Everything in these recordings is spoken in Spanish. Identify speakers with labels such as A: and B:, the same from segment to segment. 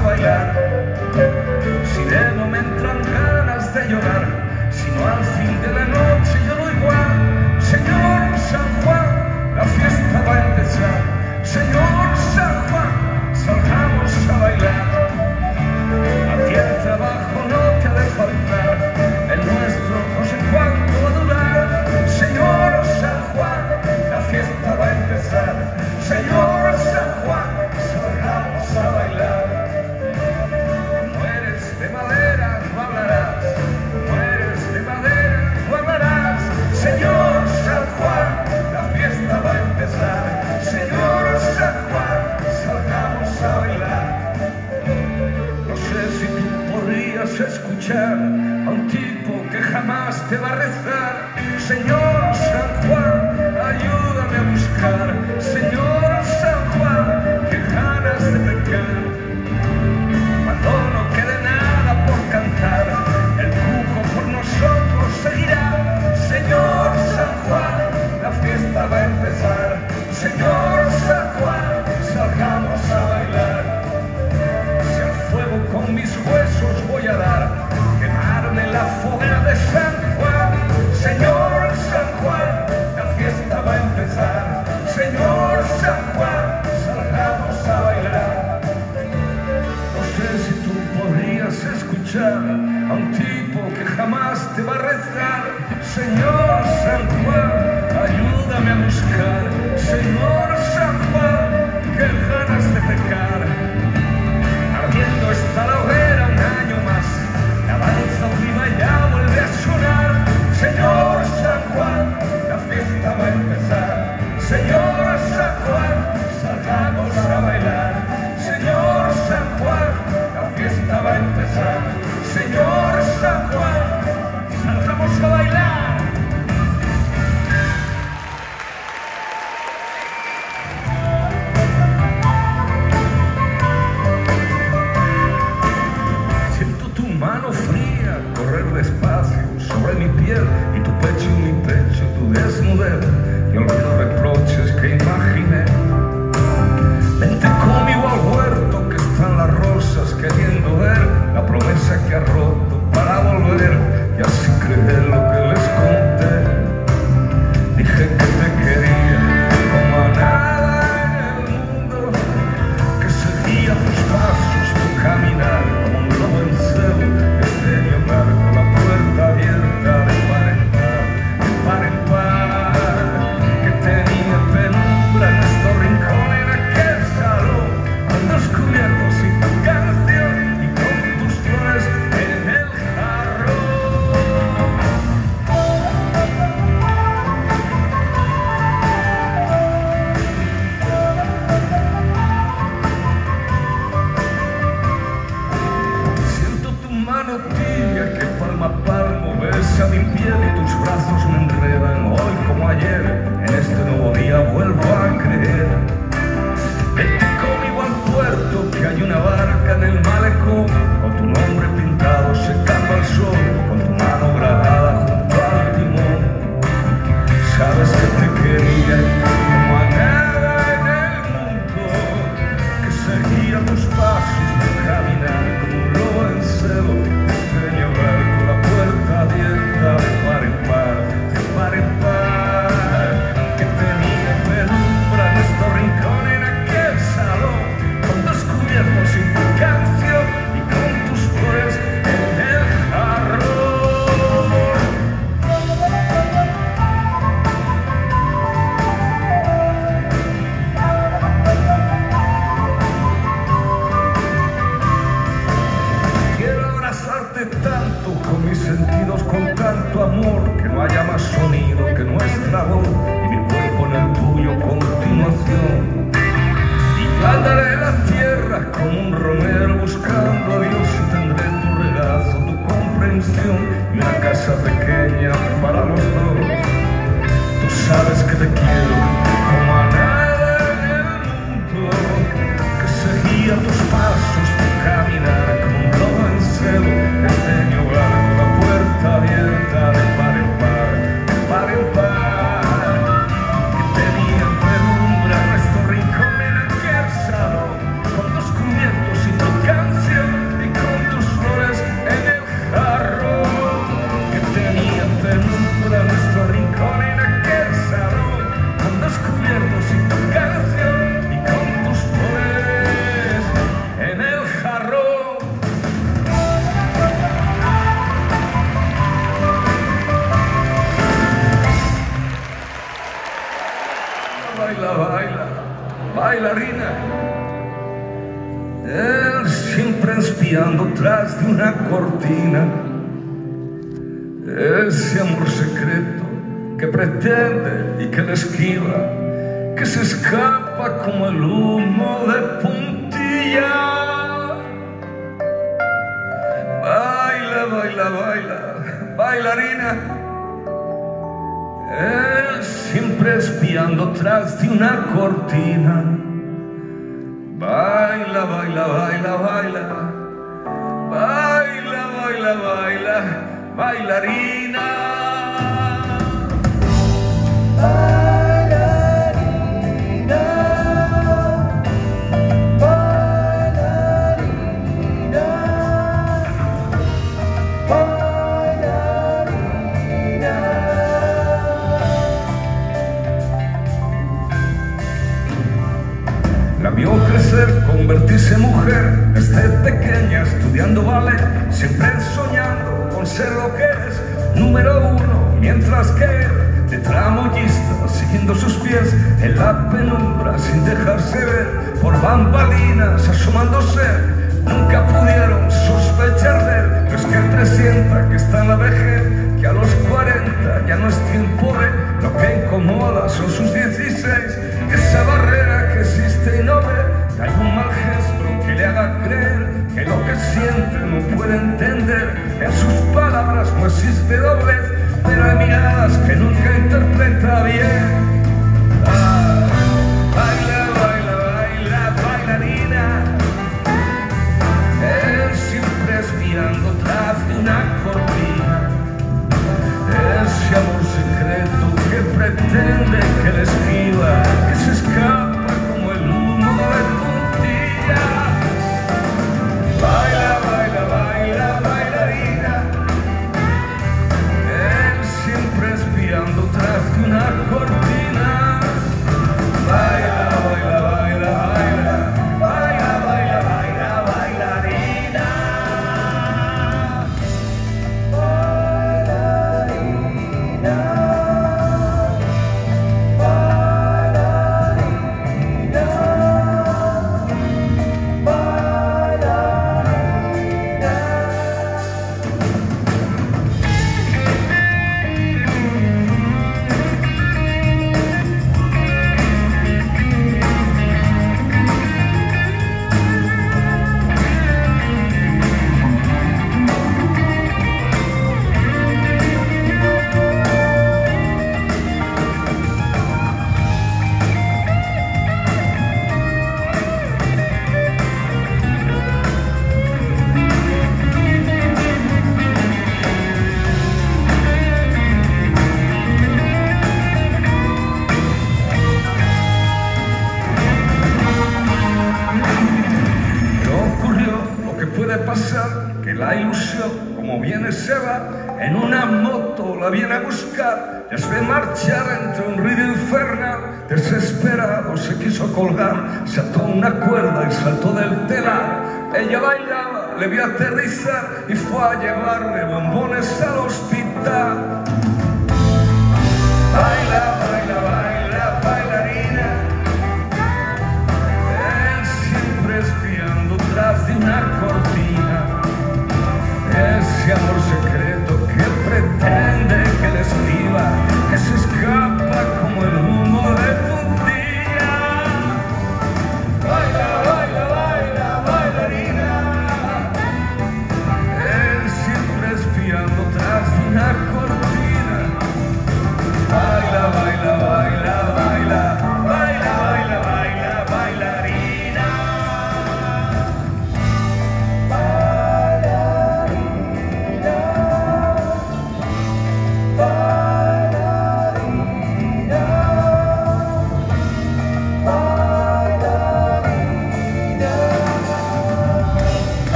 A: bailar. Si de no me entran ganas de llorar Sino al fin de la noche lloro igual. Señor San Juan, la fiesta va a empezar. Señor San Juan, salgamos a bailar. a un tipo que jamás te va a rezar, Señor San foguera de San Juan, Señor San Juan, la fiesta va a empezar, Señor San Juan, salgamos a bailar. No sé si tú podrías escuchar a un tipo que jamás te va a rezar, Señor San Juan, ayúdame a buscar, Señor Vamos, cavaleiro!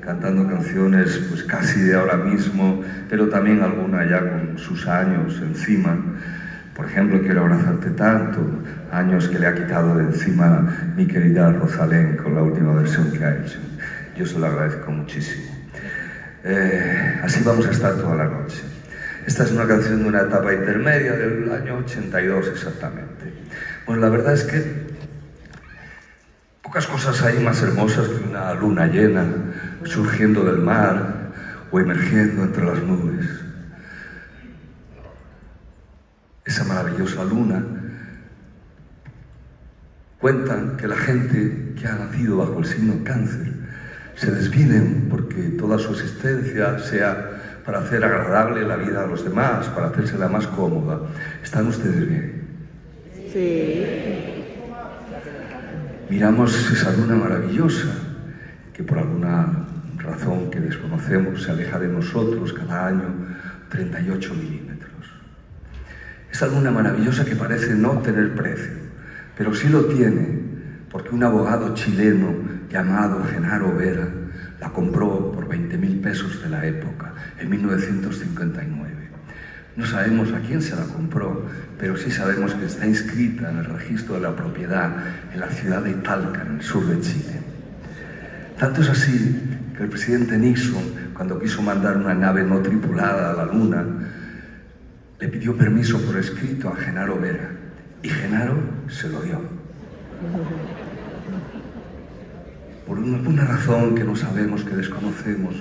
A: Cantando canciones pues casi de ahora mismo, pero también alguna ya con sus años encima. Por ejemplo, Quiero abrazarte tanto, años que le ha quitado de encima mi querida Rosalén con la última versión que ha hecho. Yo se lo agradezco muchísimo. Eh, así vamos a estar toda la noche. Esta es una canción de una etapa intermedia del año 82 exactamente. Bueno, la verdad es que cosas hay más hermosas que una luna llena surgiendo del mar o emergiendo entre las nubes. Esa maravillosa luna cuentan que la gente que ha nacido bajo el signo cáncer se desviven porque toda su existencia sea para hacer agradable la vida a los demás, para hacérsela más cómoda. ¿Están ustedes bien?
B: Sí.
A: Miramos esa luna maravillosa que por alguna razón que desconocemos se aleja de nosotros cada año 38 milímetros. Esa luna maravillosa que parece no tener precio, pero sí lo tiene porque un abogado chileno llamado Genaro Vera la compró por 20 mil pesos de la época, en 1959. No sabemos a quién se la compró, pero sí sabemos que está inscrita en el registro de la propiedad en la ciudad de Talca, en el sur de Chile. Tanto es así que el presidente Nixon, cuando quiso mandar una nave no tripulada a la Luna, le pidió permiso por escrito a Genaro Vera y Genaro se lo dio por una, razón que no sabemos, que desconocemos,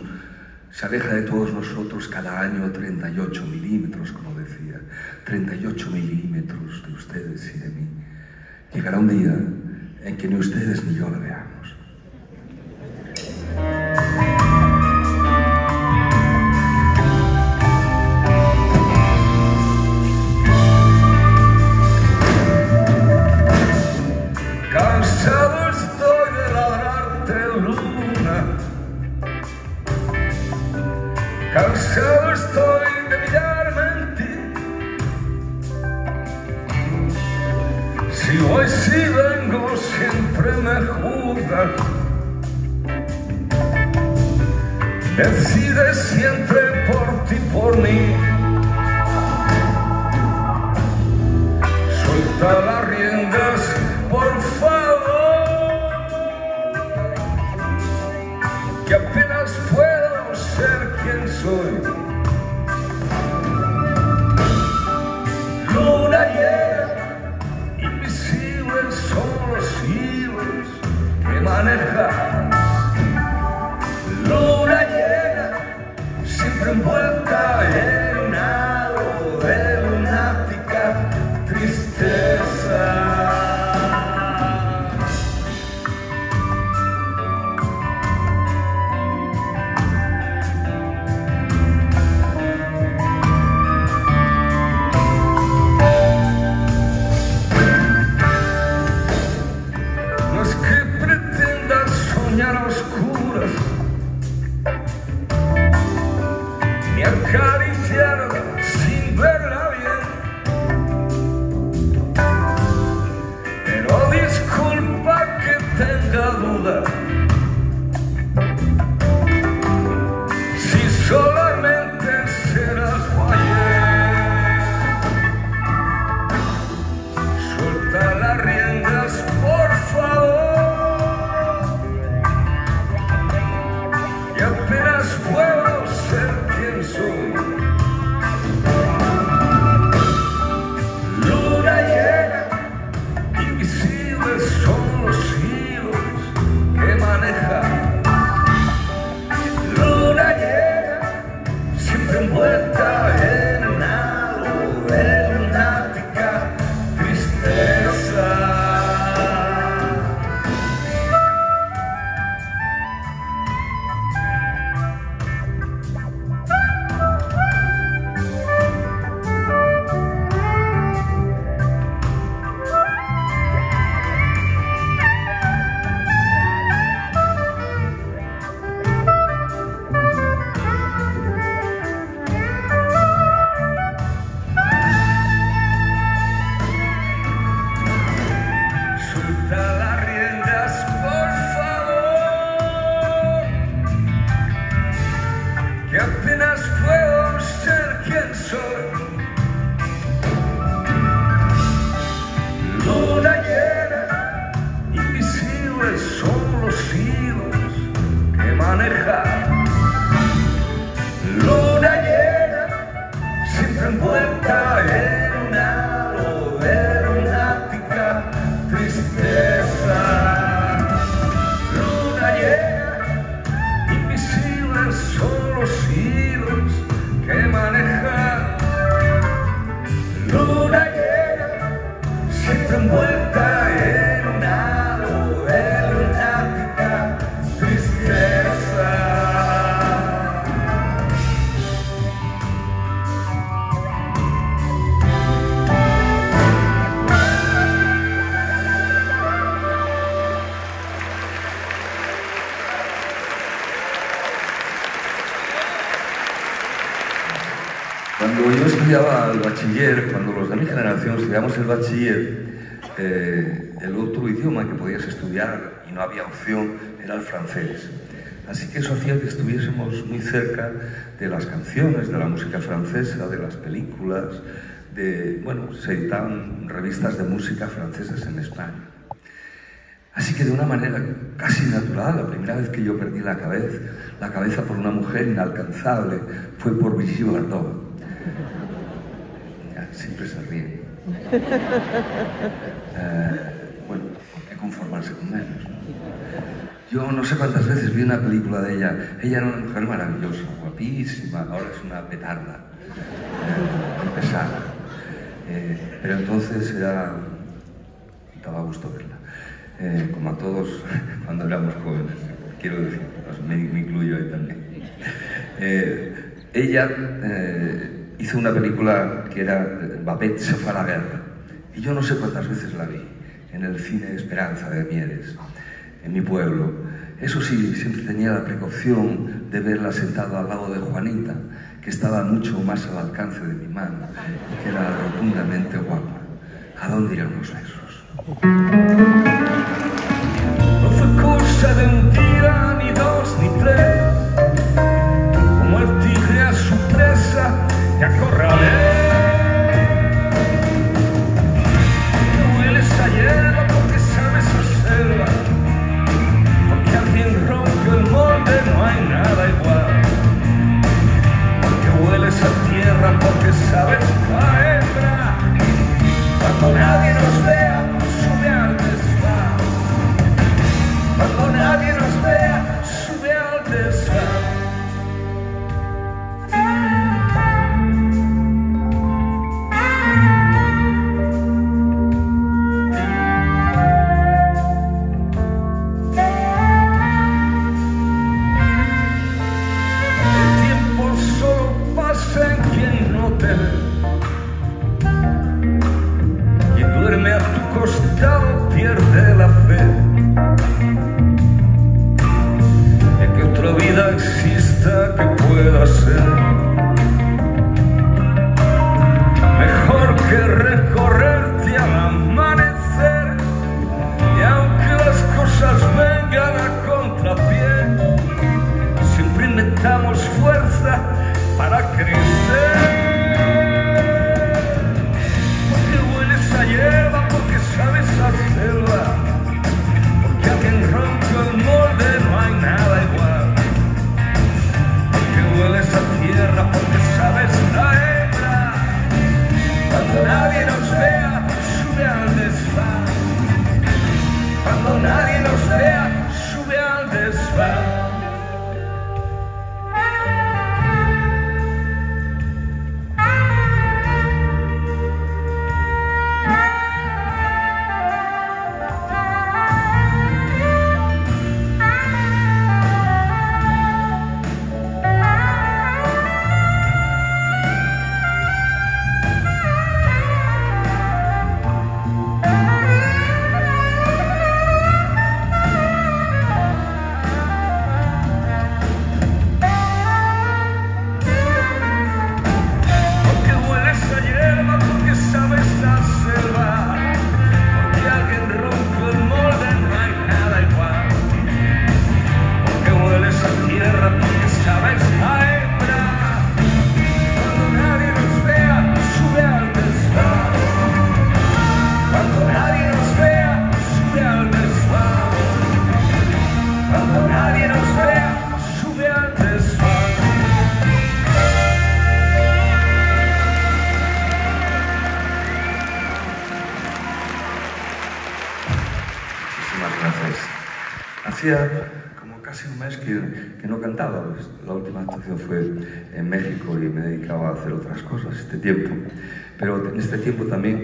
A: se aleja de todos nosotros cada año 38 milímetros, como decía, 38 milímetros de ustedes y de mí. Llegará un día en que ni ustedes ni yo la veamos. Bachiller, cuando los de mi generación estudiamos el bachiller, eh, el otro idioma que podías estudiar y no había opción era el francés. Así que eso hacía que estuviésemos muy cerca de las canciones, de la música francesa, de las películas, de, bueno, se editaban revistas de música francesas en España. Así que de una manera casi natural, la primera vez que yo perdí la cabeza, la cabeza por una mujer inalcanzable, fue por Brigitte Bardot. Siempre se ríen. Eh, bueno, hay que conformarse con menos. ¿no? Yo no sé cuántas veces vi una película de ella. Ella era una mujer maravillosa, guapísima, ahora es una petarda, eh, pesada. Eh, pero entonces era... daba gusto verla. Eh, como a todos cuando éramos jóvenes, quiero decir, pues me, me incluyo ahí también. Eh, ella hizo una película que era eh, Babette se fue a la guerra, y yo no sé cuántas veces la vi, en el cine Esperanza de Mieres, en mi pueblo. Eso sí, siempre tenía la precaución de verla sentada al lado de Juanita, que estaba mucho más al alcance de mi mano, y que era rotundamente guapa. ¿A dónde irán los besos?
C: Ni dos, ni tres.
A: sin.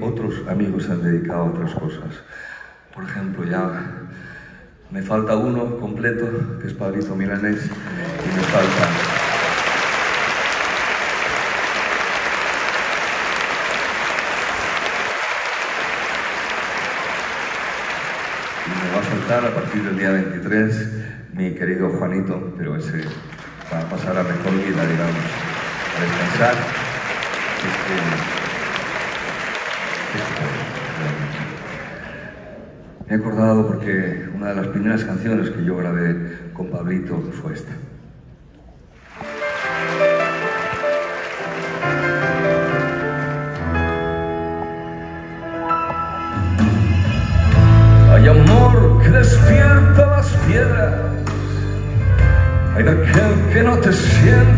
A: otros amigos se han dedicado a otras cosas. Por ejemplo, ya me falta uno completo, que es Pablito Milanés, y me falta... Y me va a faltar a partir del día 23 mi querido Juanito, pero ese va a pasar a mejor vida, digamos, a descansar. Este, he acordado porque una de las primeras canciones que yo grabé con Pablito fue esta. Hay amor que despierta las piedras, hay aquel que no te siente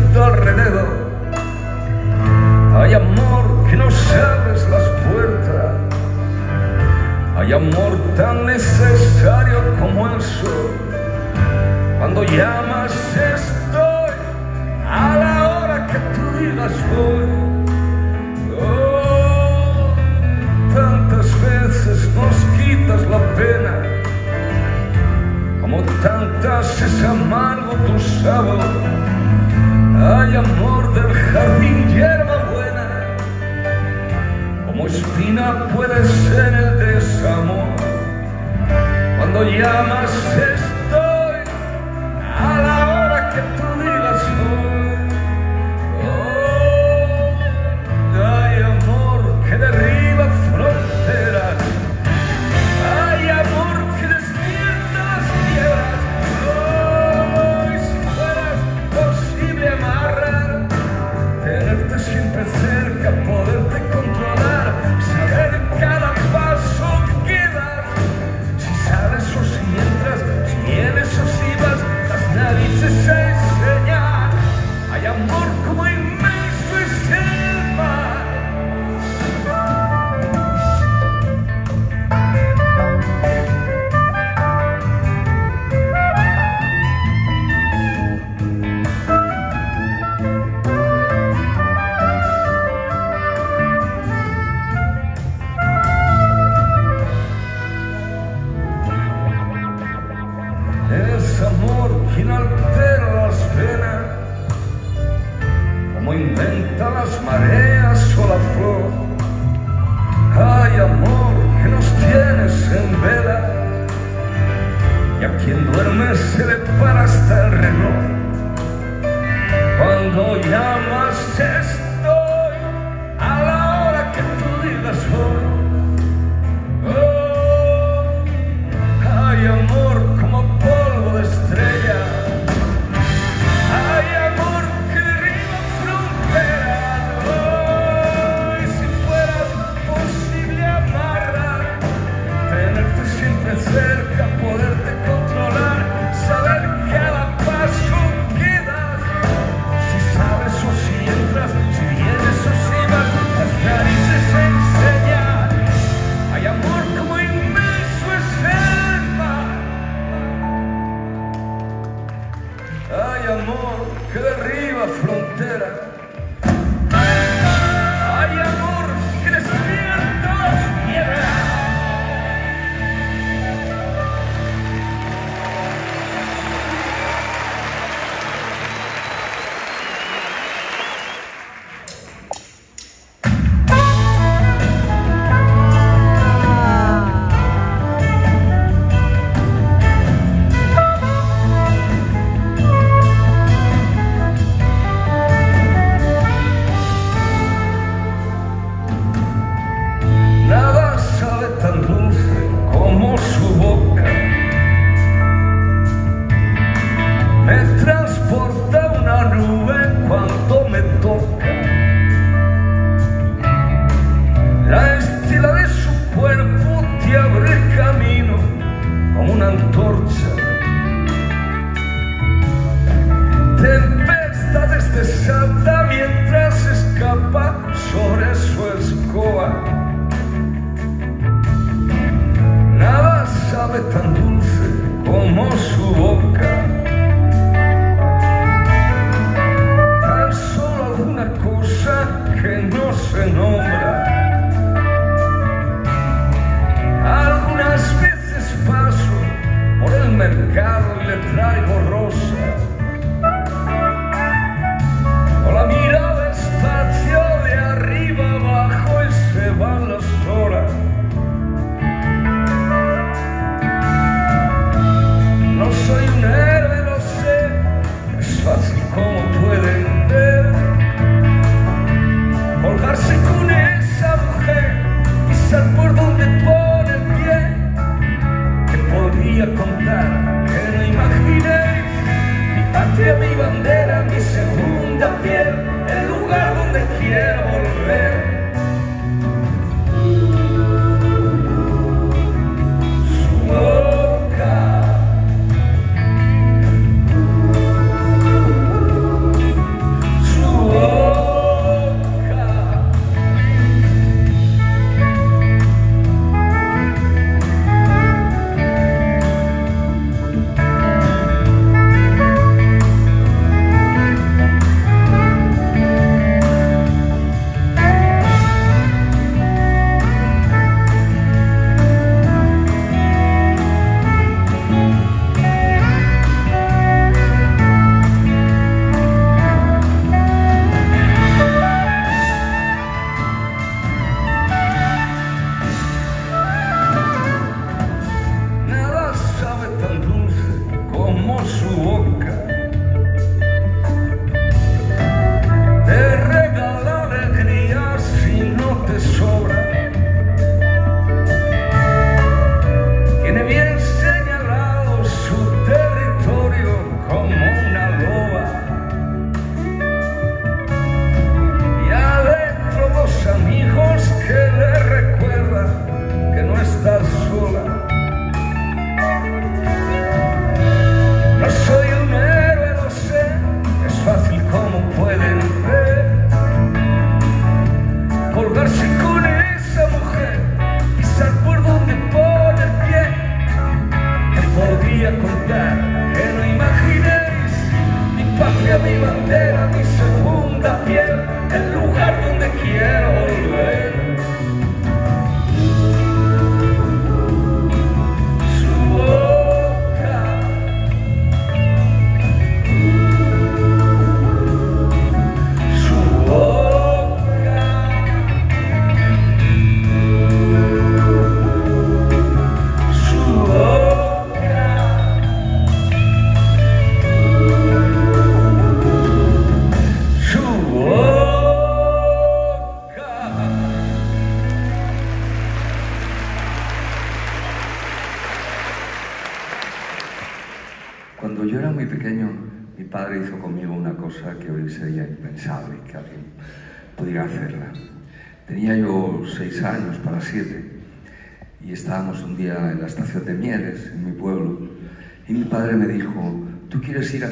A: patria, mi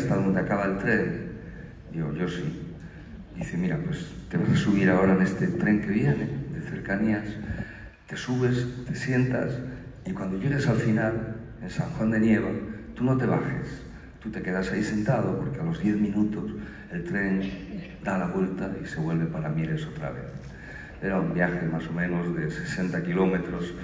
D: hasta donde acaba el tren? Digo, yo sí. Dice, mira, pues te vas a subir ahora en este tren que viene, de cercanías, te subes, te sientas y cuando llegues al final, en San Juan de Nieva, tú no te bajes, tú te quedas ahí sentado porque a los 10 minutos el tren da la vuelta y se vuelve para Mieres otra vez. Era un viaje más o menos de 60 kilómetros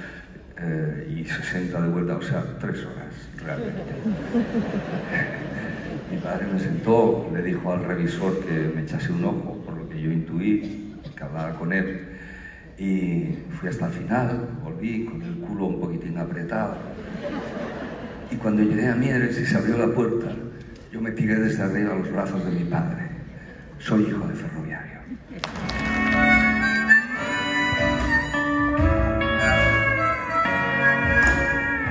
D: eh, y 60 de vuelta, o sea, tres horas realmente. Mi padre me sentó, le dijo al revisor que me echase un ojo, por lo que yo intuí, que hablara con él. Y fui hasta el final, volví con el culo un poquitín apretado. Y cuando llegué a Mieres y se abrió la puerta, yo me tiré desde arriba a los brazos de mi padre. Soy hijo de ferroviario.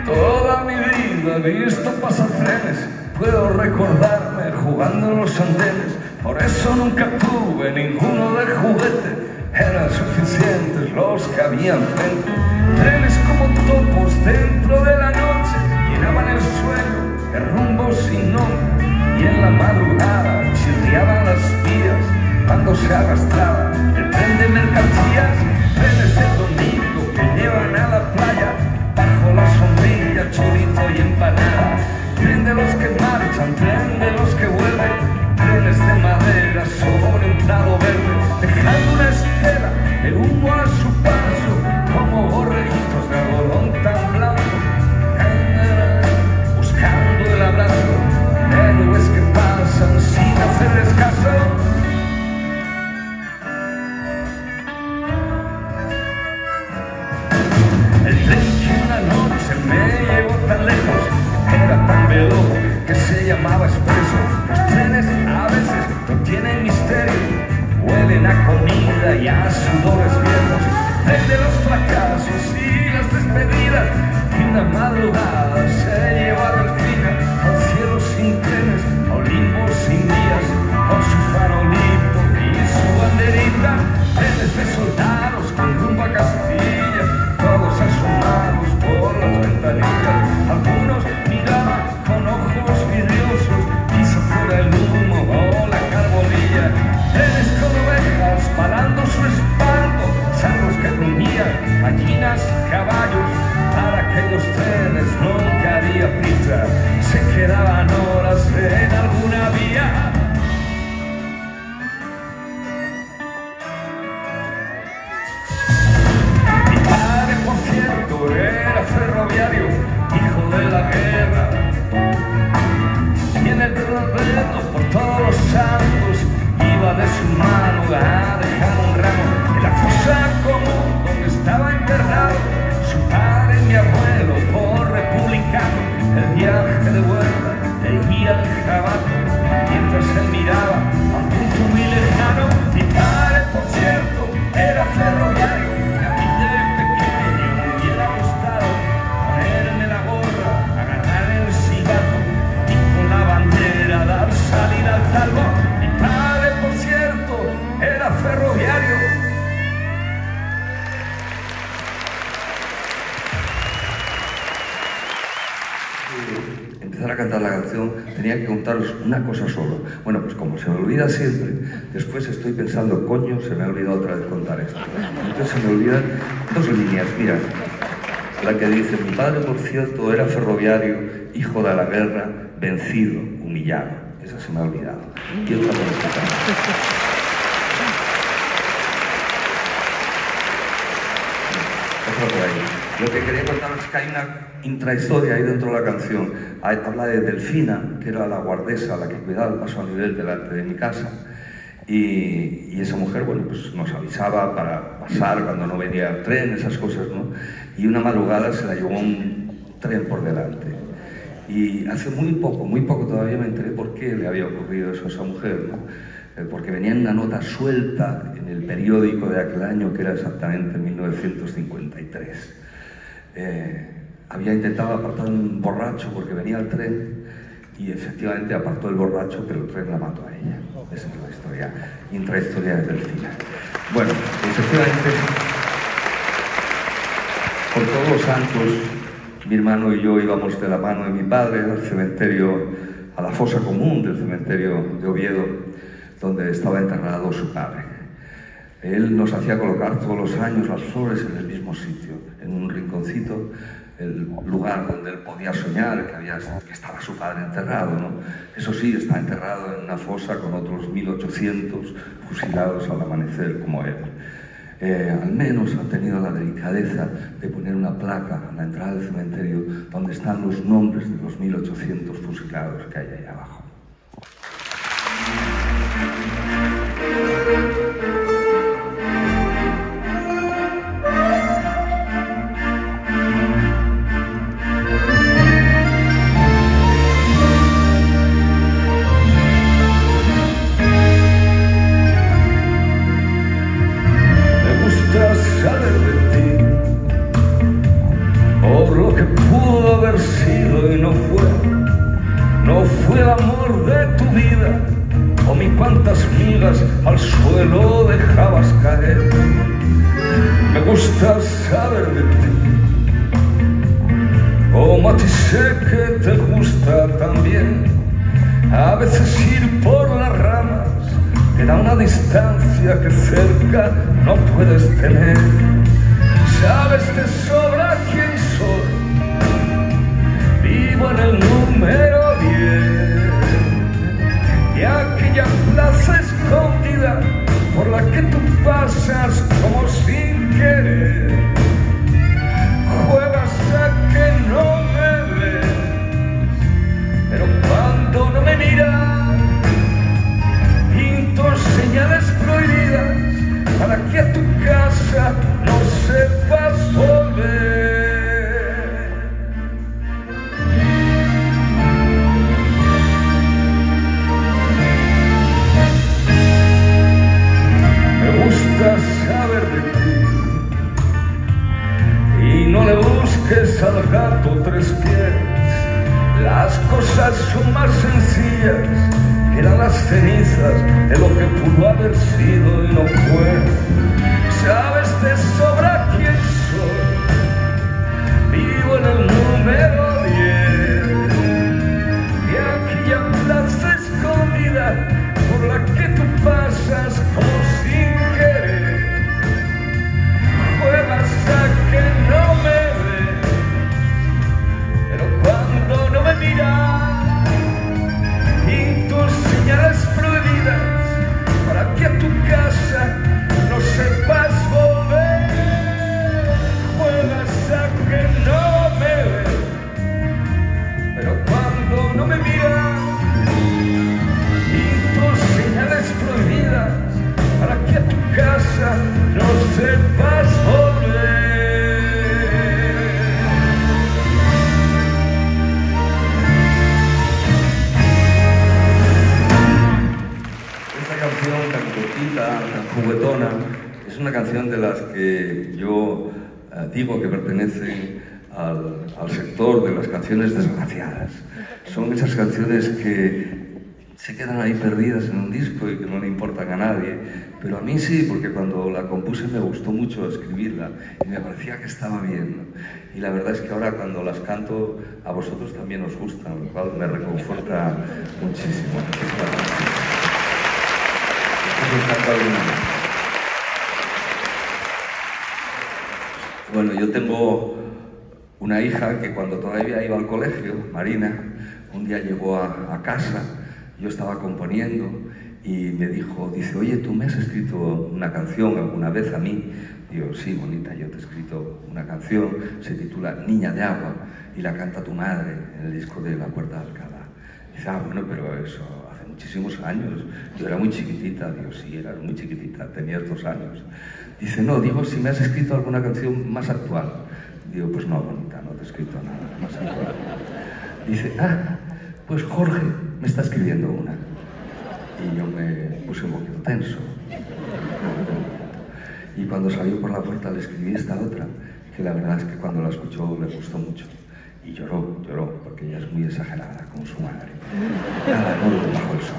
A: Toda mi vida he visto pasar trenes, puedo recordarme jugando en los andenes, por eso nunca tuve ninguno de juguete, eran suficientes los que había enfrente. Trenes como topos dentro de la noche, llenaban el suelo de rumbo sin nombre, y en la madrugada chirriaban las vías cuando se arrastraba el tren de mercancías, trenes de domingo que llevan a la playa bajo la sombrilla, chorizo y empanada
C: tren de los que marchan, tren de los que vuelven, trenes de madera sobre un prado verde, dejando una estela, el humo a su paso, como borreguitos de algodón tan blanco, buscando el abrazo, héroes que pasan sin hacerles caso. Expreso. Trenes a veces no tienen misterio, huelen a comida y a sudores viejos. Tren de los fracasos y las despedidas, y una madrugada se lleva al final al cielo sin trenes, a un limbo sin días, con su farolito y su banderita. Trenes de soldados Para aquellos trenes nunca había prisa, se quedaban horas en alguna vía. Mi padre, por cierto, era ferroviario, hijo de la guerra. Y en el terreno por todos los santos iba de su mano a dejar un ramo en la fosa común donde estaba enterrado viaje de vuelta el jabato mientras él miraba
A: cantar la canción, tenía que contaros una cosa solo. Bueno, pues como se me olvida siempre, después estoy pensando, coño, se me ha olvidado otra vez contar esto. Entonces se me olvidan dos líneas, mira. La que dice, mi padre, por cierto, era ferroviario, hijo de la guerra, vencido, humillado. Esa se me ha olvidado. Y otra. Otra por ahí. Lo que quería contaros es que hay una intrahistoria ahí dentro de la canción. Habla de Delfina, que era la guardesa, la que cuidaba el paso a nivel delante de mi casa. Y, y esa mujer, bueno, pues nos avisaba para pasar cuando no venía el tren, esas cosas, ¿no? Y una madrugada se la llevó un tren por delante. Y hace muy poco, muy poco todavía me enteré por qué le había ocurrido eso a esa mujer, ¿no? Eh, Porque venía en una nota suelta en el periódico de aquel año, que era exactamente 1953. Eh, había intentado apartar un borracho porque venía el tren y efectivamente apartó el borracho, pero el tren la mató a ella. Esa es la historia, intrahistoria de Delfina. Bueno, efectivamente, por todos los santos, mi hermano y yo íbamos de la mano de mi padre al cementerio, a la fosa común del cementerio de Oviedo, donde estaba enterrado su padre. Él nos hacía colocar todos los años las flores en el mismo sitio, en un rinconcito, el lugar donde él podía soñar que, estaba su padre enterrado. ¿no? Eso sí, está enterrado en una fosa con otros 1800 fusilados al amanecer como él. Eh, al menos ha tenido la delicadeza de poner una placa a la entrada del cementerio donde están los nombres de los 1800 fusilados que hay ahí abajo.
C: Puedes Y la
A: verdad es que ahora cuando las canto a vosotros también os gustan, lo cual me reconforta muchísimo. Bueno, yo tengo una hija que cuando todavía iba al colegio, Marina, un día llegó a, a casa, yo estaba componiendo y me dijo, dice, oye, ¿tú me has escrito una canción alguna vez a mí? Digo, sí, bonita, yo te he escrito una canción, se titula Niña de Agua y la canta tu madre en el disco de La Puerta de Alcalá. Dice, ah, bueno, pero eso hace muchísimos años, yo era muy chiquitita, digo, sí, eras muy chiquitita, tenías dos años. Dice, no, digo, si me has escrito alguna canción más actual. Digo, pues no, bonita, no te he escrito nada más actual. Dice, ah, pues Jorge me está escribiendo una. Y yo me puse un poquito tenso. Y cuando salió por la puerta le escribí esta otra, que la verdad es que cuando la escuchó le gustó mucho. Y lloró, lloró, porque ella es muy exagerada, como su madre. Cada bajo el sol.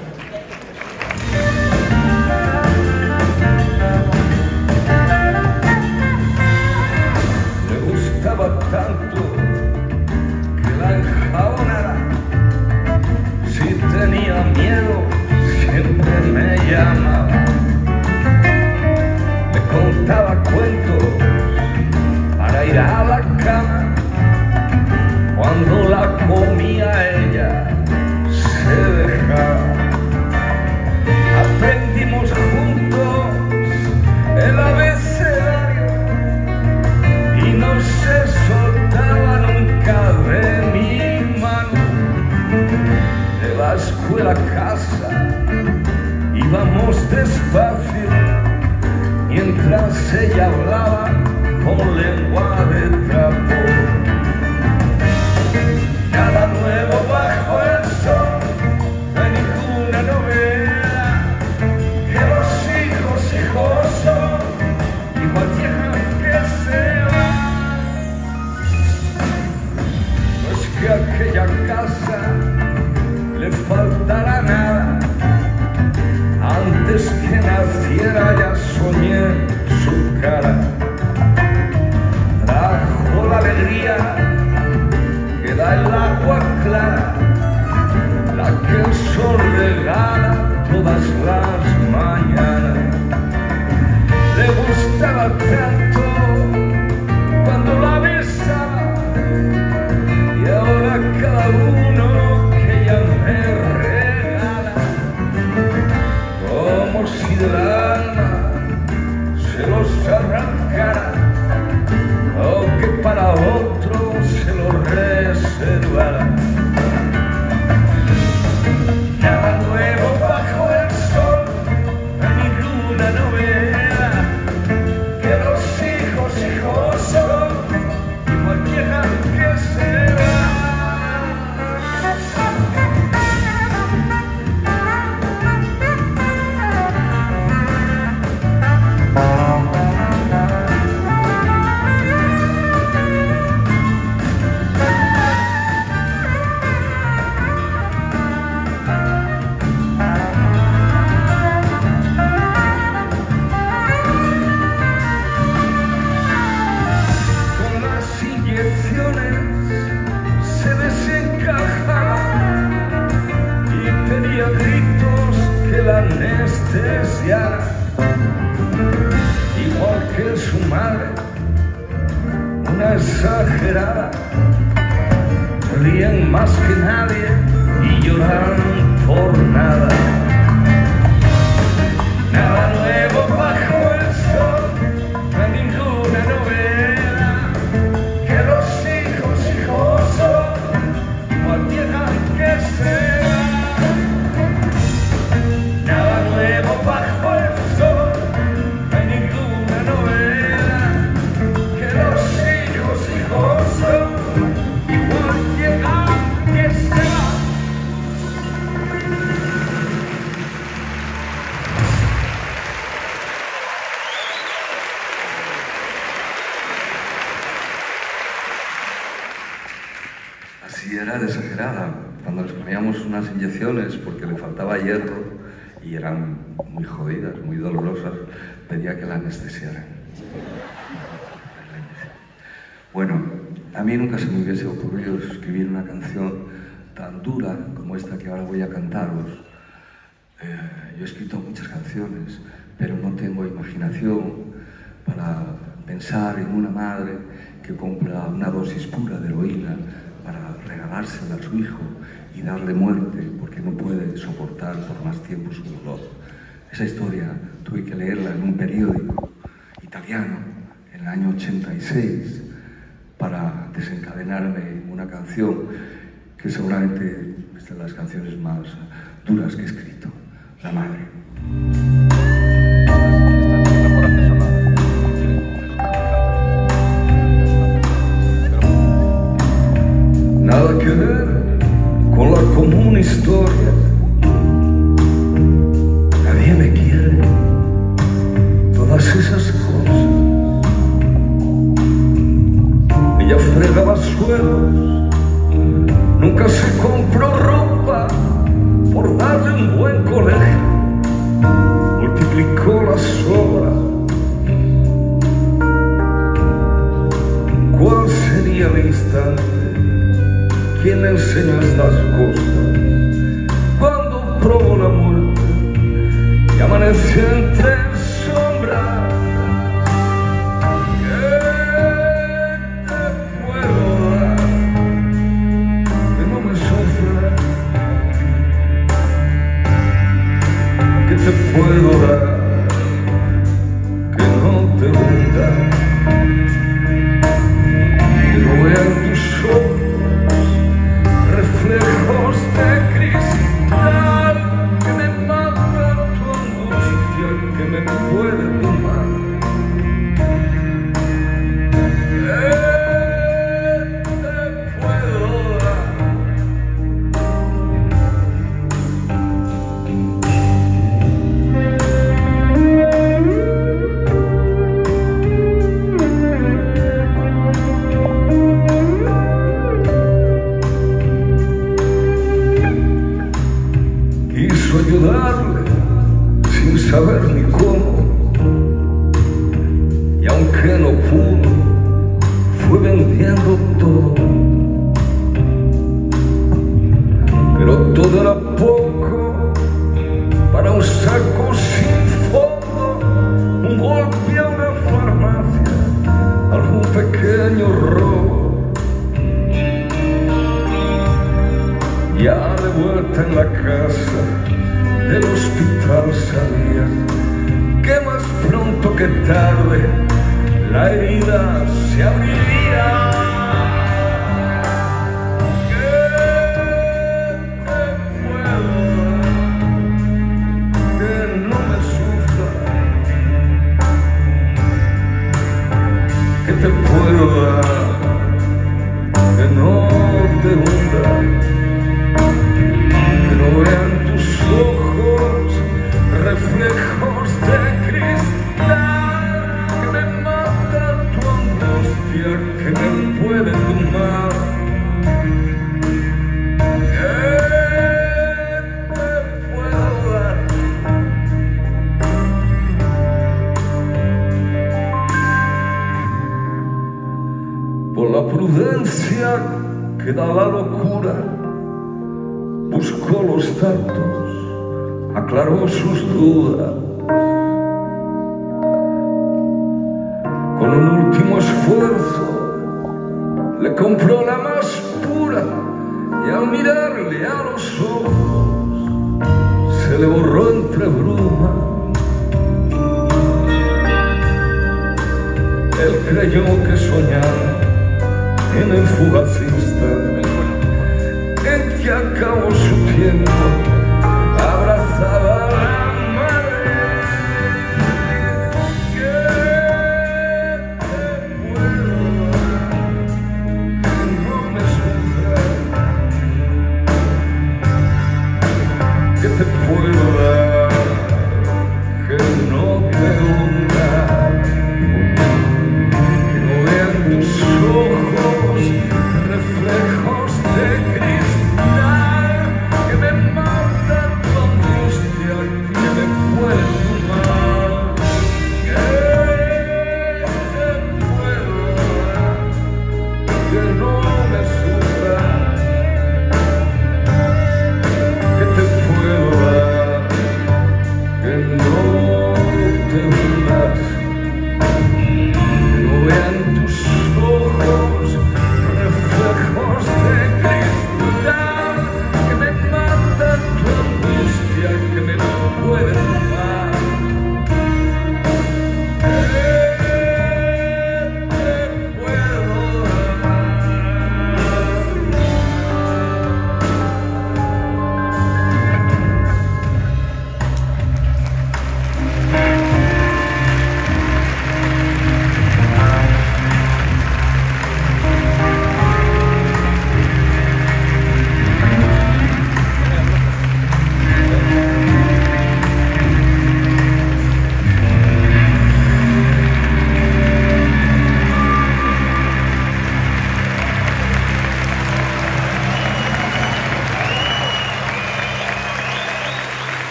C: Para ir a la cama. Cuando la comía ella, se dejaba. Aprendimos juntos el abecedario y no se soltaba nunca de mi mano. De la escuela a casa íbamos despacio mientras ella hablaba con lengua de trajo la alegría que da el agua clara, la que el sol regala todas las mañanas. Le gustaba tanto cuando la besaba y ahora cada uno que ella me regala como si del alma said, well, anestesia, igual que
A: su madre, una exagerada, ríen más que nadie y lloran por nada. Y eran muy jodidas, muy dolorosas, pedía que la anestesiaran. Bueno, a mí nunca se me hubiese ocurrido escribir una canción tan dura como esta que ahora voy a cantaros. Eh, yo he escrito muchas canciones, pero no tengo imaginación para pensar en una madre que compra una dosis pura de heroína para regalársela a su hijo y darle muerte porque no puede soportar por más tiempo su dolor. Esa historia tuve que leerla en un periódico italiano en el año 86 para desencadenarme una canción que seguramente es de las canciones más duras que he escrito, La Madre.
C: Ya de vuelta en la casa del hospital sabía que más pronto que tarde la herida se abriría.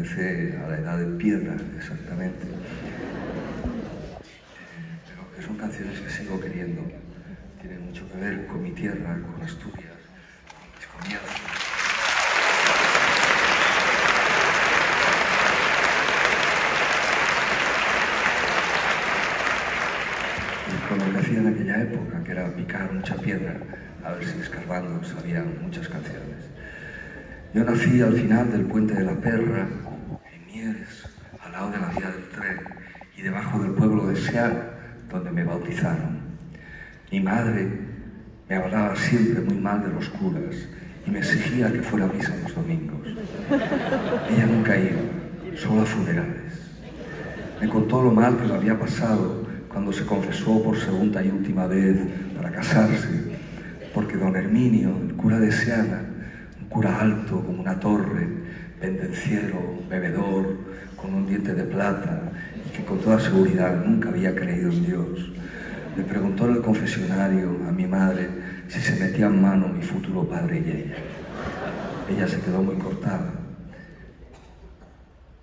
A: A la edad de piedra, exactamente. Pero que son canciones que sigo queriendo. Tienen mucho que ver con mi tierra, con Asturias, con mis comienzos. en aquella época, que era picar mucha piedra, a ver si escarbando salían muchas canciones. Yo nací al final del puente de la Perra, en Mieres, al lado de la vía del tren, y debajo Seara, donde me bautizaron. Mi madre me hablaba siempre muy mal de los curas y me exigía que fuera a misa los domingos. Ella nunca iba, solo a funerales. Me contó lo mal que le había pasado cuando se confesó por segunda y última vez para casarse, porque don Herminio, el cura de Seana, un cura alto como una torre, pendenciero, bebedor, con un diente de plata que con toda seguridad nunca había creído en Dios, le preguntó en el confesionario a mi madre si se metía en mano mi futuro padre y ella. Ella se quedó muy cortada.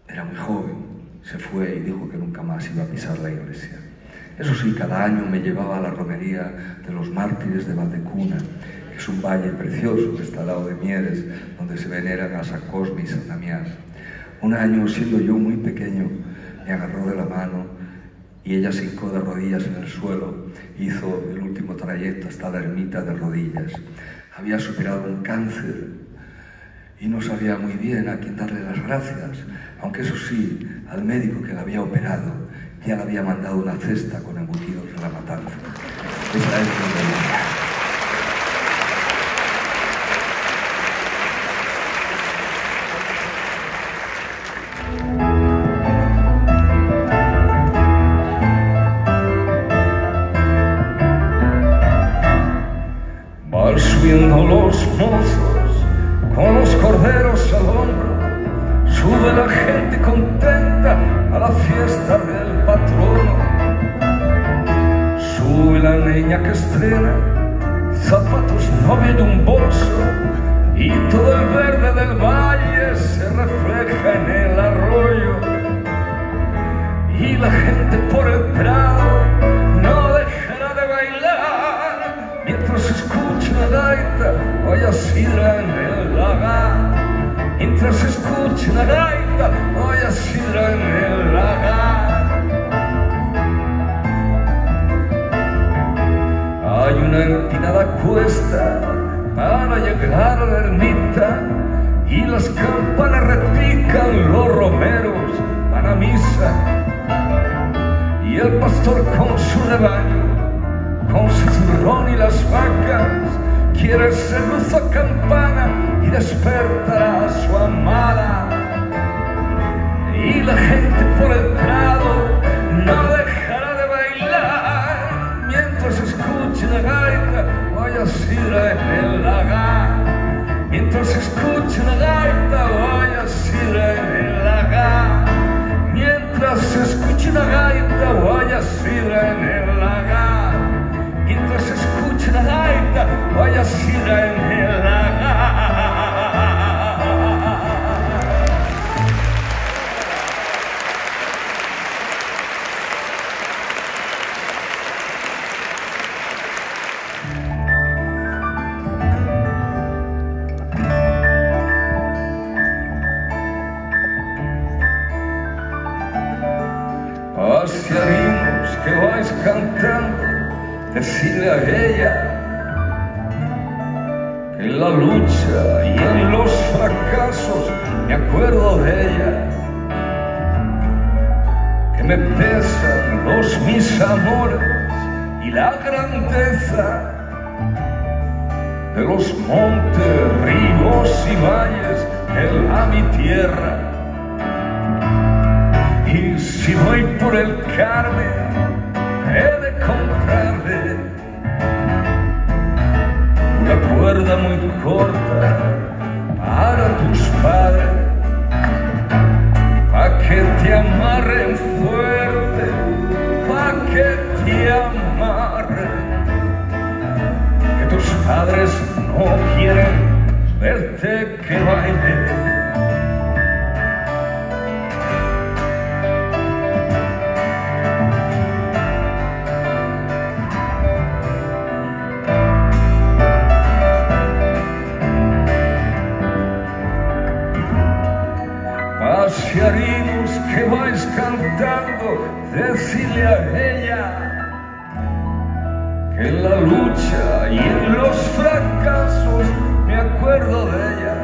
A: Era muy joven, se fue y dijo que nunca más iba a pisar la iglesia. Eso sí, cada año me llevaba a la romería de los mártires de Valdecuna, que es un valle precioso que está al lado de Mieres, donde se veneran a San Cosme y San Damián. Un año, siendo yo muy pequeño, me agarró de la mano y ella se hincó de rodillas en el suelo, hizo el último trayecto hasta la ermita de rodillas. Había superado un cáncer y no sabía muy bien a quién darle las gracias, aunque eso sí, al médico que la había operado ya le había mandado una cesta con embutidos de la matanza. Esa es mi estrena zapatos novia de un bolso y todo el verde del valle se refleja en el arroyo. Y la gente para llegar a la ermita y las campanas repican, los romeros van a misa y el pastor con su rebaño, con su zurrón y las vacas, quiere ser luz a campana y despertar a su amada. Y la gente por el prado no dejará de bailar mientras escuche la gaita vaya sidra en el lagar. Mientras escuche la gaita vaya sidra en el lagar. Mientras escuche la gaita vaya sidra en el lagar. Mientras escuche la gaita vaya sidra en el lagar. Ella en la lucha y en los fracasos me acuerdo de ella, que me pesan los mis amores y la grandeza de los montes, ríos y valles en la mi tierra. Y si voy por el Carmen, he de comprarle cuerda muy corta para tus padres, pa' que te amarren fuerte, pa' que te amarren, que tus padres lucha y en los fracasos me acuerdo de ella,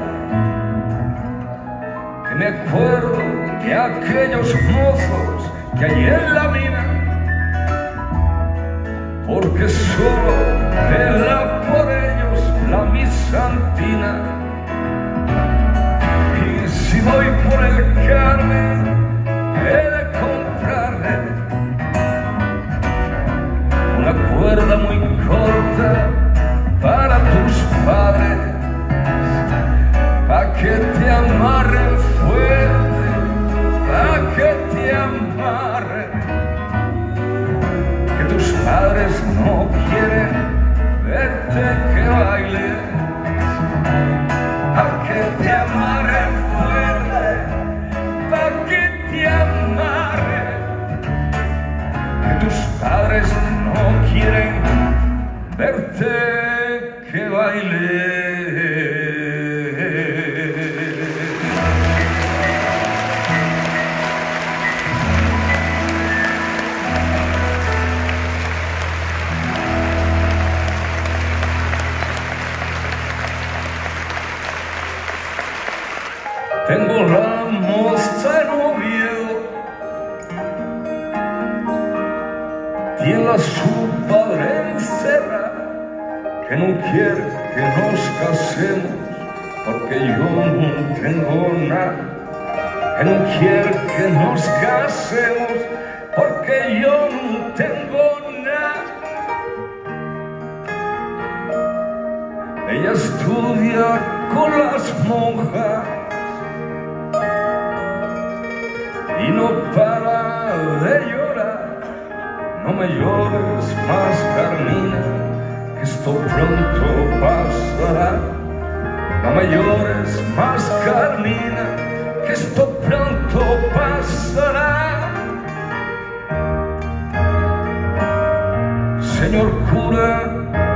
A: que me acuerdo de aquellos mozos que hay en la mina,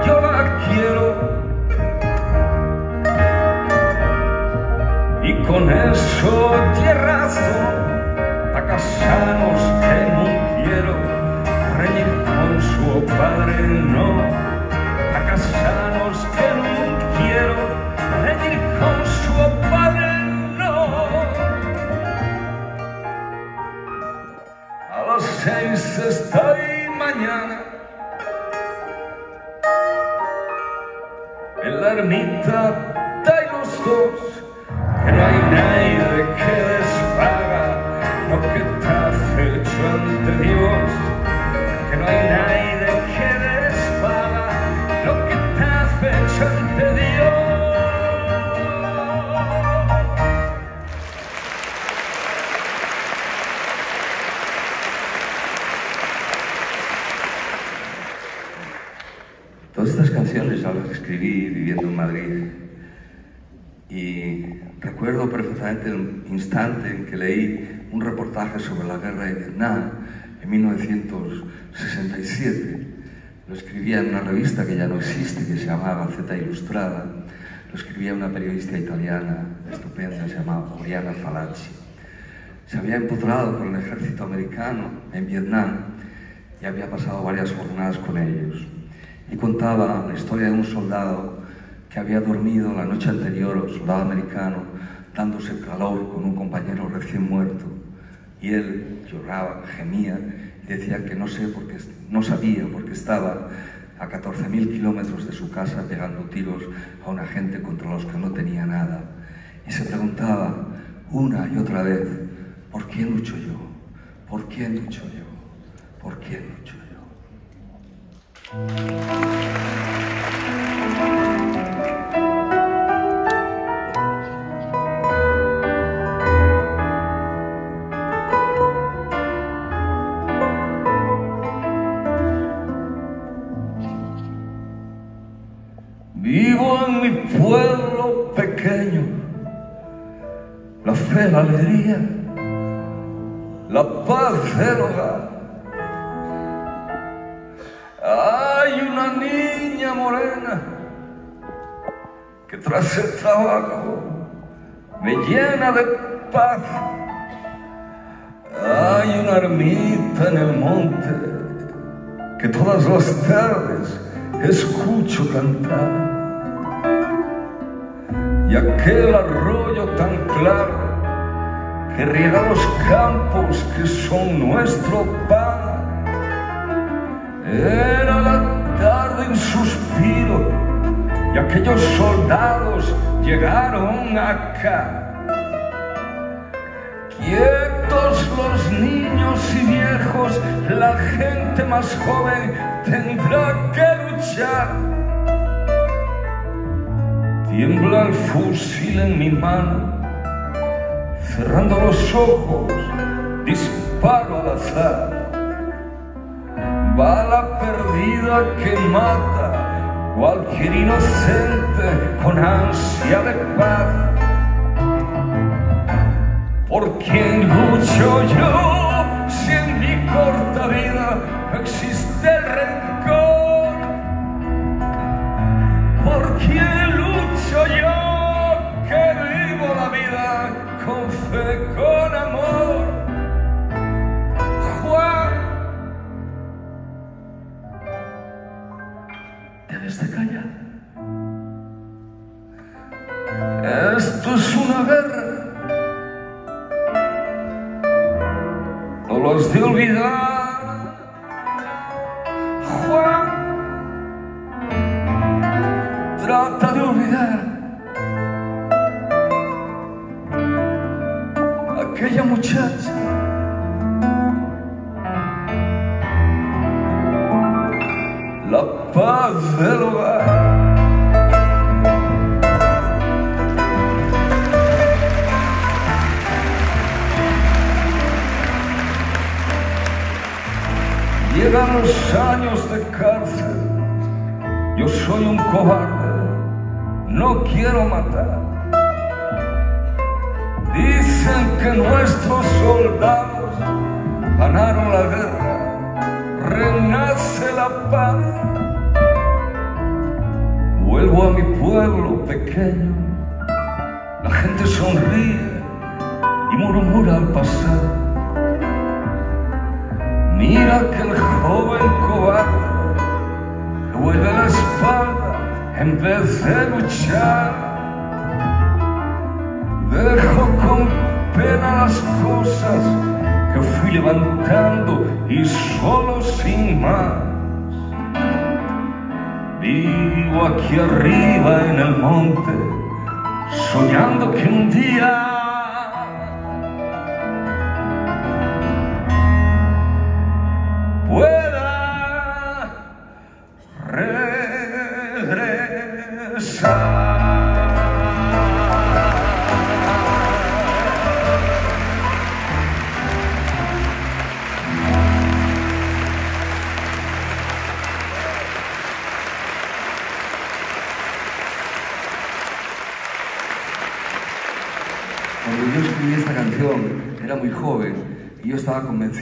A: yo la quiero. Y con eso tierrazo a casanos que no quiero reñir con su padre no. A casanos que no quiero reñir con su padre no.
E: A las seis estoy mañana de recuerdo perfectamente el instante en que leí un reportaje sobre la guerra de Vietnam en 1967. Lo escribía en una revista que ya no existe, que se llamaba Gaceta Ilustrada. Lo escribía una periodista italiana estupenda, se llamaba Oriana Falacci. Se había empotrado con el ejército americano en Vietnam y había pasado varias jornadas con ellos y contaba la historia de un soldado que había dormido la noche anterior, soldado americano, dándose calor con un compañero recién muerto. Y él lloraba, gemía y decía que no, sé por qué, no sabía por qué estaba a 14.000 kilómetros de su casa pegando tiros a una gente contra los que no tenía nada. Y se preguntaba una y otra vez, ¿por quién lucho yo? ¿Por quién lucho yo? ¿Por quién lucho yo?
A: Vivo en mi pueblo pequeño, la fe, la alegría, la paz del hogar. Hay una niña morena que tras el trabajo me llena de paz. Hay una ermita en el monte que todas las tardes escucho cantar. Y aquel arroyo tan claro que riega los campos que son nuestro pan. Era la tarde en suspiro aquellos soldados llegaron acá. Quietos los niños y viejos, la gente más joven tendrá que luchar. Tiembla el fusil en mi mano, cerrando los ojos, disparo al azar. Bala perdida que mata cualquier inocente con ansia de paz. ¿Por quién lucho yo si en mi corta vida existe rencor? ¿Por quién lucho yo que vivo la vida con fe, con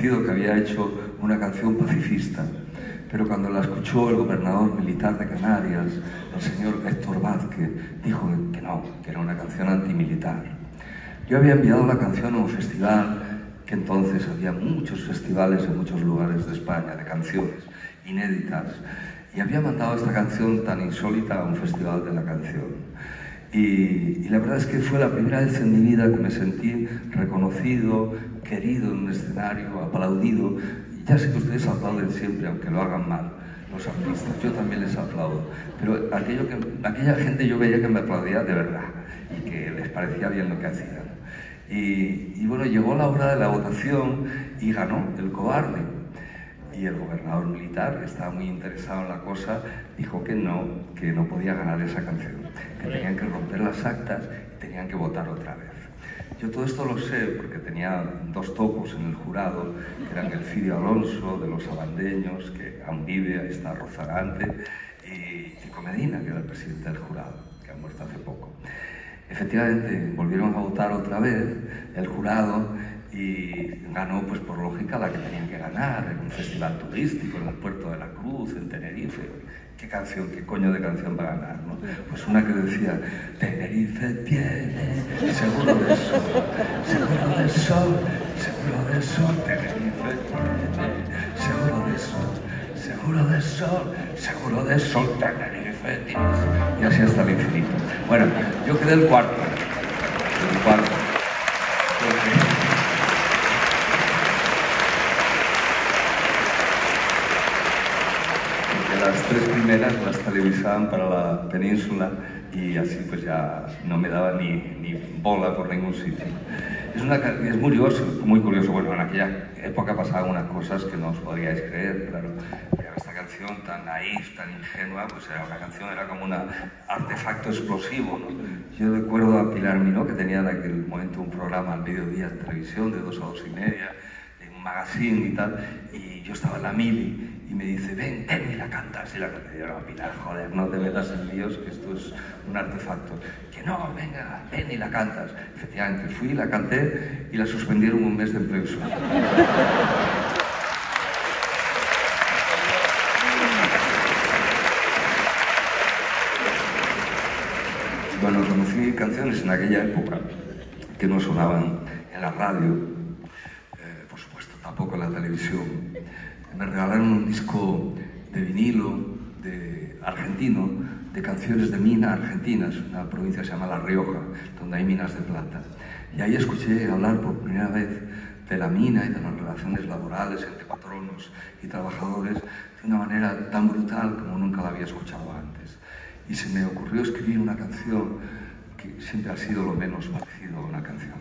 A: convencido que había hecho una canción pacifista. Pero cuando la escuchó el gobernador militar de Canarias, el señor Héctor Vázquez, dijo que no, que era una canción antimilitar. Yo había enviado la canción a un festival, que entonces había muchos festivales en muchos lugares de España, de canciones inéditas, y había mandado esta canción tan insólita a un festival de la canción. Y, y, la verdad es que fue la primera vez en mi vida que me sentí reconocido, querido en un escenario, aplaudido. Ya sé que ustedes aplauden siempre, aunque lo hagan mal, los artistas. Yo también les aplaudo. Pero aquella gente yo veía que me aplaudía de verdad y que les parecía bien lo que hacían. Y, y bueno, llegó la hora de la votación y ganó el cobarde. Y el gobernador militar, que estaba muy interesado en la cosa, dijo que no, que no podía ganar esa canción, que tenían que romper las actas y tenían que votar otra vez. Yo todo esto lo sé porque tenía dos topos en el jurado, que eran Elfidio Alonso, de los abandeños, que aún vive, ahí está Rozagante, y Tico Medina, que era el presidente del jurado, que ha muerto hace poco. Efectivamente, volvieron a votar otra vez el jurado y ganó, pues por lógica, la que tenían que ganar en un festival turístico en el puerto de la Cruz, en Tenerife. ¿Qué canción, qué coño de canción va a ganar? ¿no? Pues una que decía, Tenerife tiene seguro de sol, seguro de sol, seguro de sol, Tenerife tiene seguro de sol, seguro de sol, seguro de sol, Tenerife tiene. Y así hasta el infinito. Bueno, yo quedé el cuarto, primeras las televisaban para la península y así pues ya no me daba ni, ni bola por ningún sitio. Es, una, es muy curioso, muy curioso, bueno, en aquella época pasaban unas cosas que no os podríais creer, claro. Esta canción tan naif, tan ingenua, pues era una canción, era como un artefacto explosivo, ¿no? Yo recuerdo a Pilar Miró, que tenía en aquel momento un programa al mediodía en televisión de dos a dos y media, en un magazine y tal, y yo estaba en la mili y me dice, ven, ven y la cantas. Y la canté, yo, no, Pilar, joder, no te metas en líos, que esto es un artefacto. Que no, venga, ven y la cantas. Efectivamente, fui, la canté y la suspendieron un mes de empleo. Bueno, conocí canciones en aquella época que no sonaban en la radio, eh, por supuesto, tampoco en la televisión me regalaron un disco de vinilo de argentino de canciones de mina argentinas, una provincia que se llama La Rioja, donde hay minas de plata. Y ahí escuché hablar por primera vez de la mina y de las relaciones laborales entre patronos y trabajadores de una manera tan brutal como nunca la había escuchado antes. Y se me ocurrió escribir una canción que siempre ha sido lo menos parecido a una canción.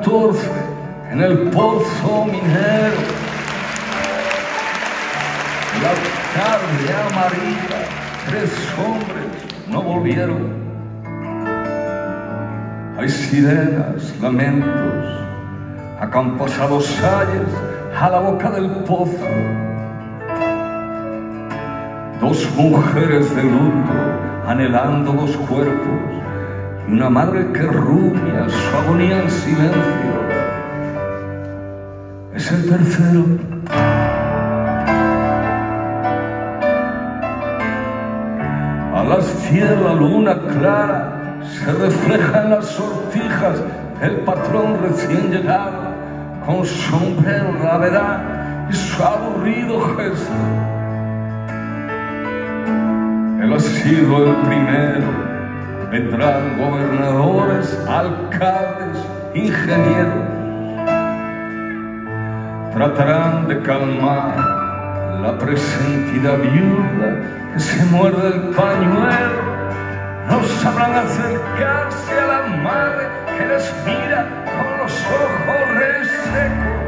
C: Planta 14, en el pozo minero. La tarde amarilla, tres hombres no volvieron. Hay sirenas, lamentos, acampasados ayes a la boca del pozo. Dos mujeres de luto anhelando dos cuerpos una madre que rumia su agonía en silencio. Es el tercero. A las 10 la luna clara
A: se refleja en las sortijas del patrón recién llegado, con sombrero, gravedad y su aburrido gesto. Él ha sido el primero, vendrán gobernadores, alcaldes, ingenieros, tratarán de calmar la presentida viuda que se muerde el pañuelo. No sabrán acercarse a la madre que les mira con los ojos resecos.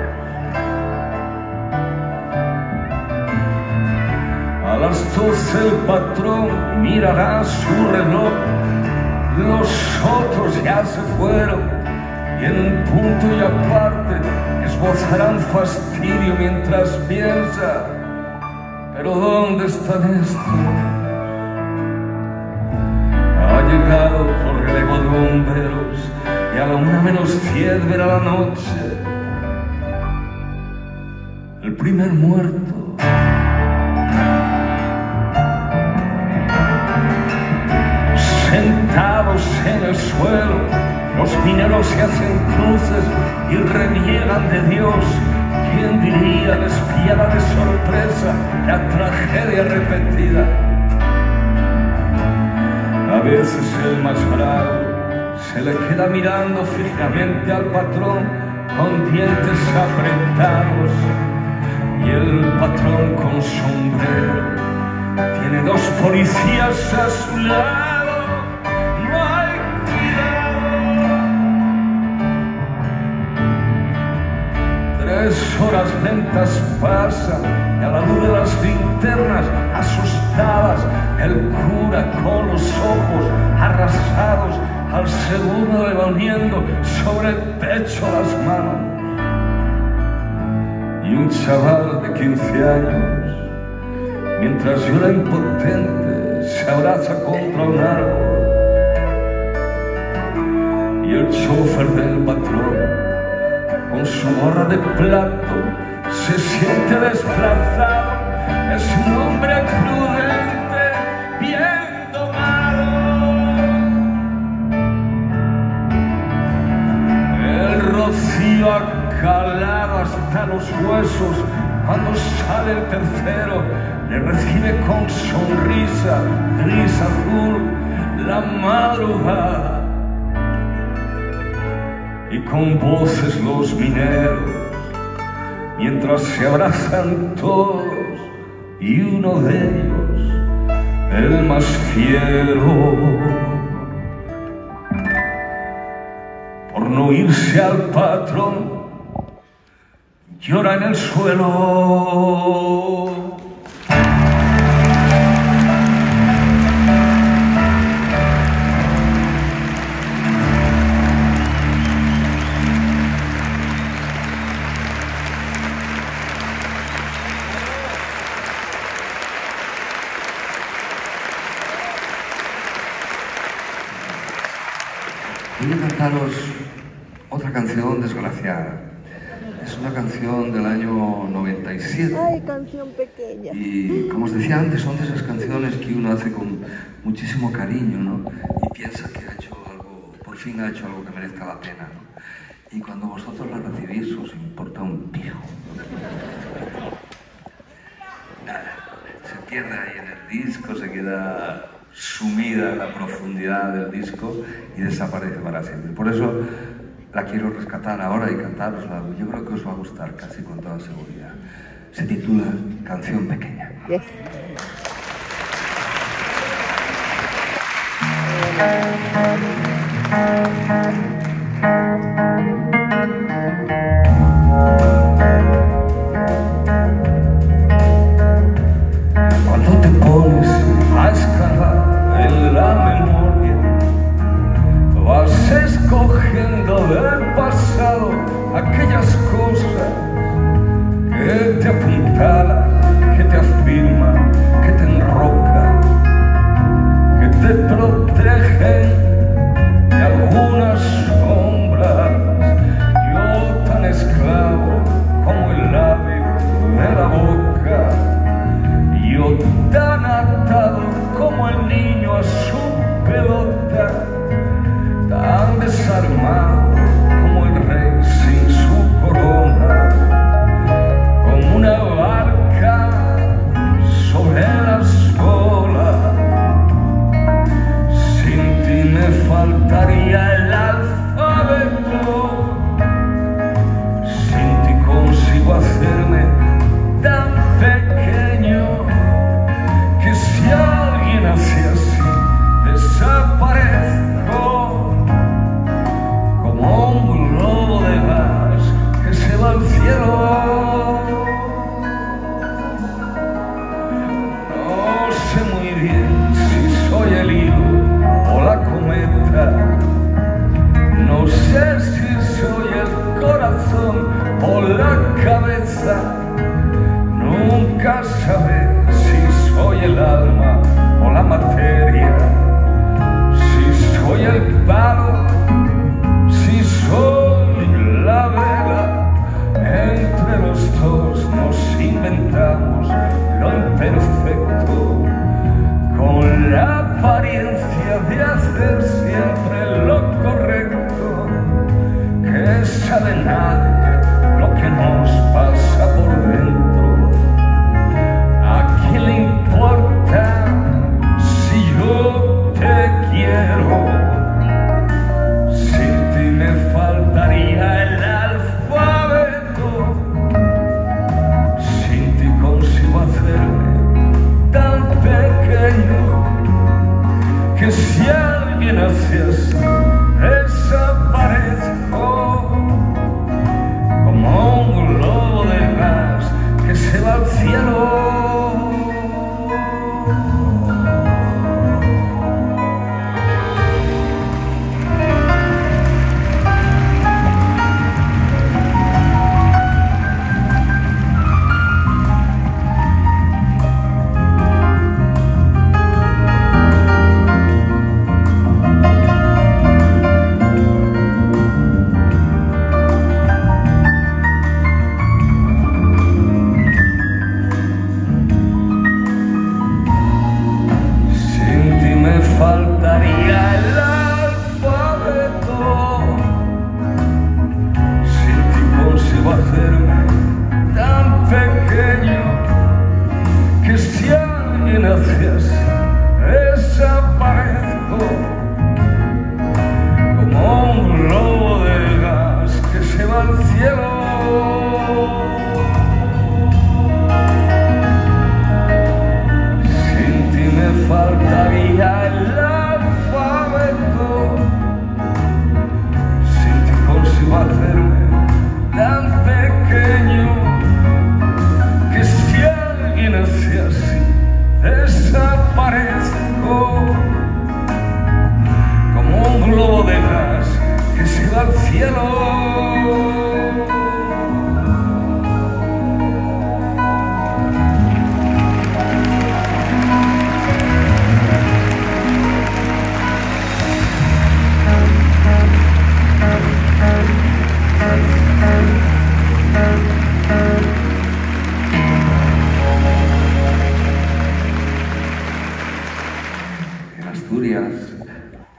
A: A las doce el patrón mirará su reloj, los otros ya se fueron y en un punto y aparte esbozarán fastidio mientras piensa, pero ¿dónde están estos? Ha llegado por relevo de bomberos y a la una menos diez verá la noche el primer muerto. En el suelo, los mineros se hacen cruces y reniegan de Dios. ¿Quién diría despiada de sorpresa la tragedia repetida? A veces el más bravo se le queda mirando fijamente al patrón con dientes apretados y el patrón con sombrero tiene dos policías a su lado. Tres horas lentas pasan y a la luz de las linternas asustadas, el cura con los ojos arrasados al segundo levaniendo sobre el pecho las manos. Y un chaval de 15 años, mientras llora impotente, se abraza contra un árbol. Y el chofer del patrón, su gorra de plato, se siente desplazado. Es un hombre prudente, bien domado. El rocío ha hasta los huesos. Cuando sale el tercero, le recibe con sonrisa gris azul la madrugada. Y con voces los mineros, mientras se abrazan todos, y uno de ellos, el más fiero. por no irse al patrón, llora en el suelo. Otra canción desgraciada. Es una canción del año 97.
B: Ay, canción pequeña.
A: Y como os decía antes, son de esas canciones que uno hace con muchísimo cariño, ¿no? Y piensa que ha hecho algo, por fin ha hecho algo que merezca la pena, ¿no? Y cuando vosotros la recibís os importa un pijo. Nada, se pierde ahí en el disco, se queda sumida en la profundidad del disco y desaparece para siempre. Por eso la quiero rescatar ahora y cantarosla. Yo creo que os va a gustar casi con toda seguridad. Se titula Canción Pequeña.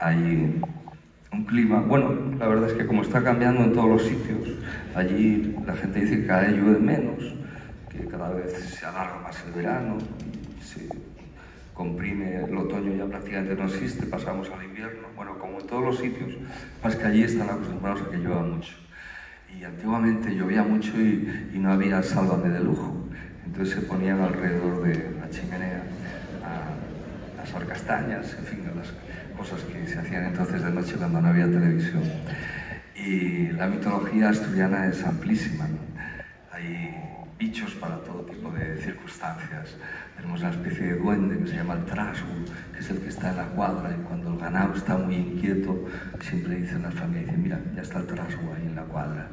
F: Hay un clima, bueno, la verdad es que como está cambiando en todos los sitios, allí la gente dice que cada vez llueve menos, que cada vez se alarga más el verano, se comprime, el otoño ya prácticamente no existe, pasamos al invierno, bueno, como en todos los sitios, más que allí están acostumbrados a que llueva mucho. Y antiguamente llovía mucho y, y no había sálvame de lujo, entonces se ponían alrededor de la chimenea a asar castañas, en fin, las cosas que se hacían entonces de noche cuando no había televisión. Y la mitología asturiana es amplísima, ¿no? Hay bichos para todo tipo de circunstancias. Tenemos una especie de duende que se llama el trasgu, que es el que está en la cuadra y cuando el ganado está muy inquieto, siempre dicen las familias, dicen, mira, ya está el trasgu ahí en la cuadra.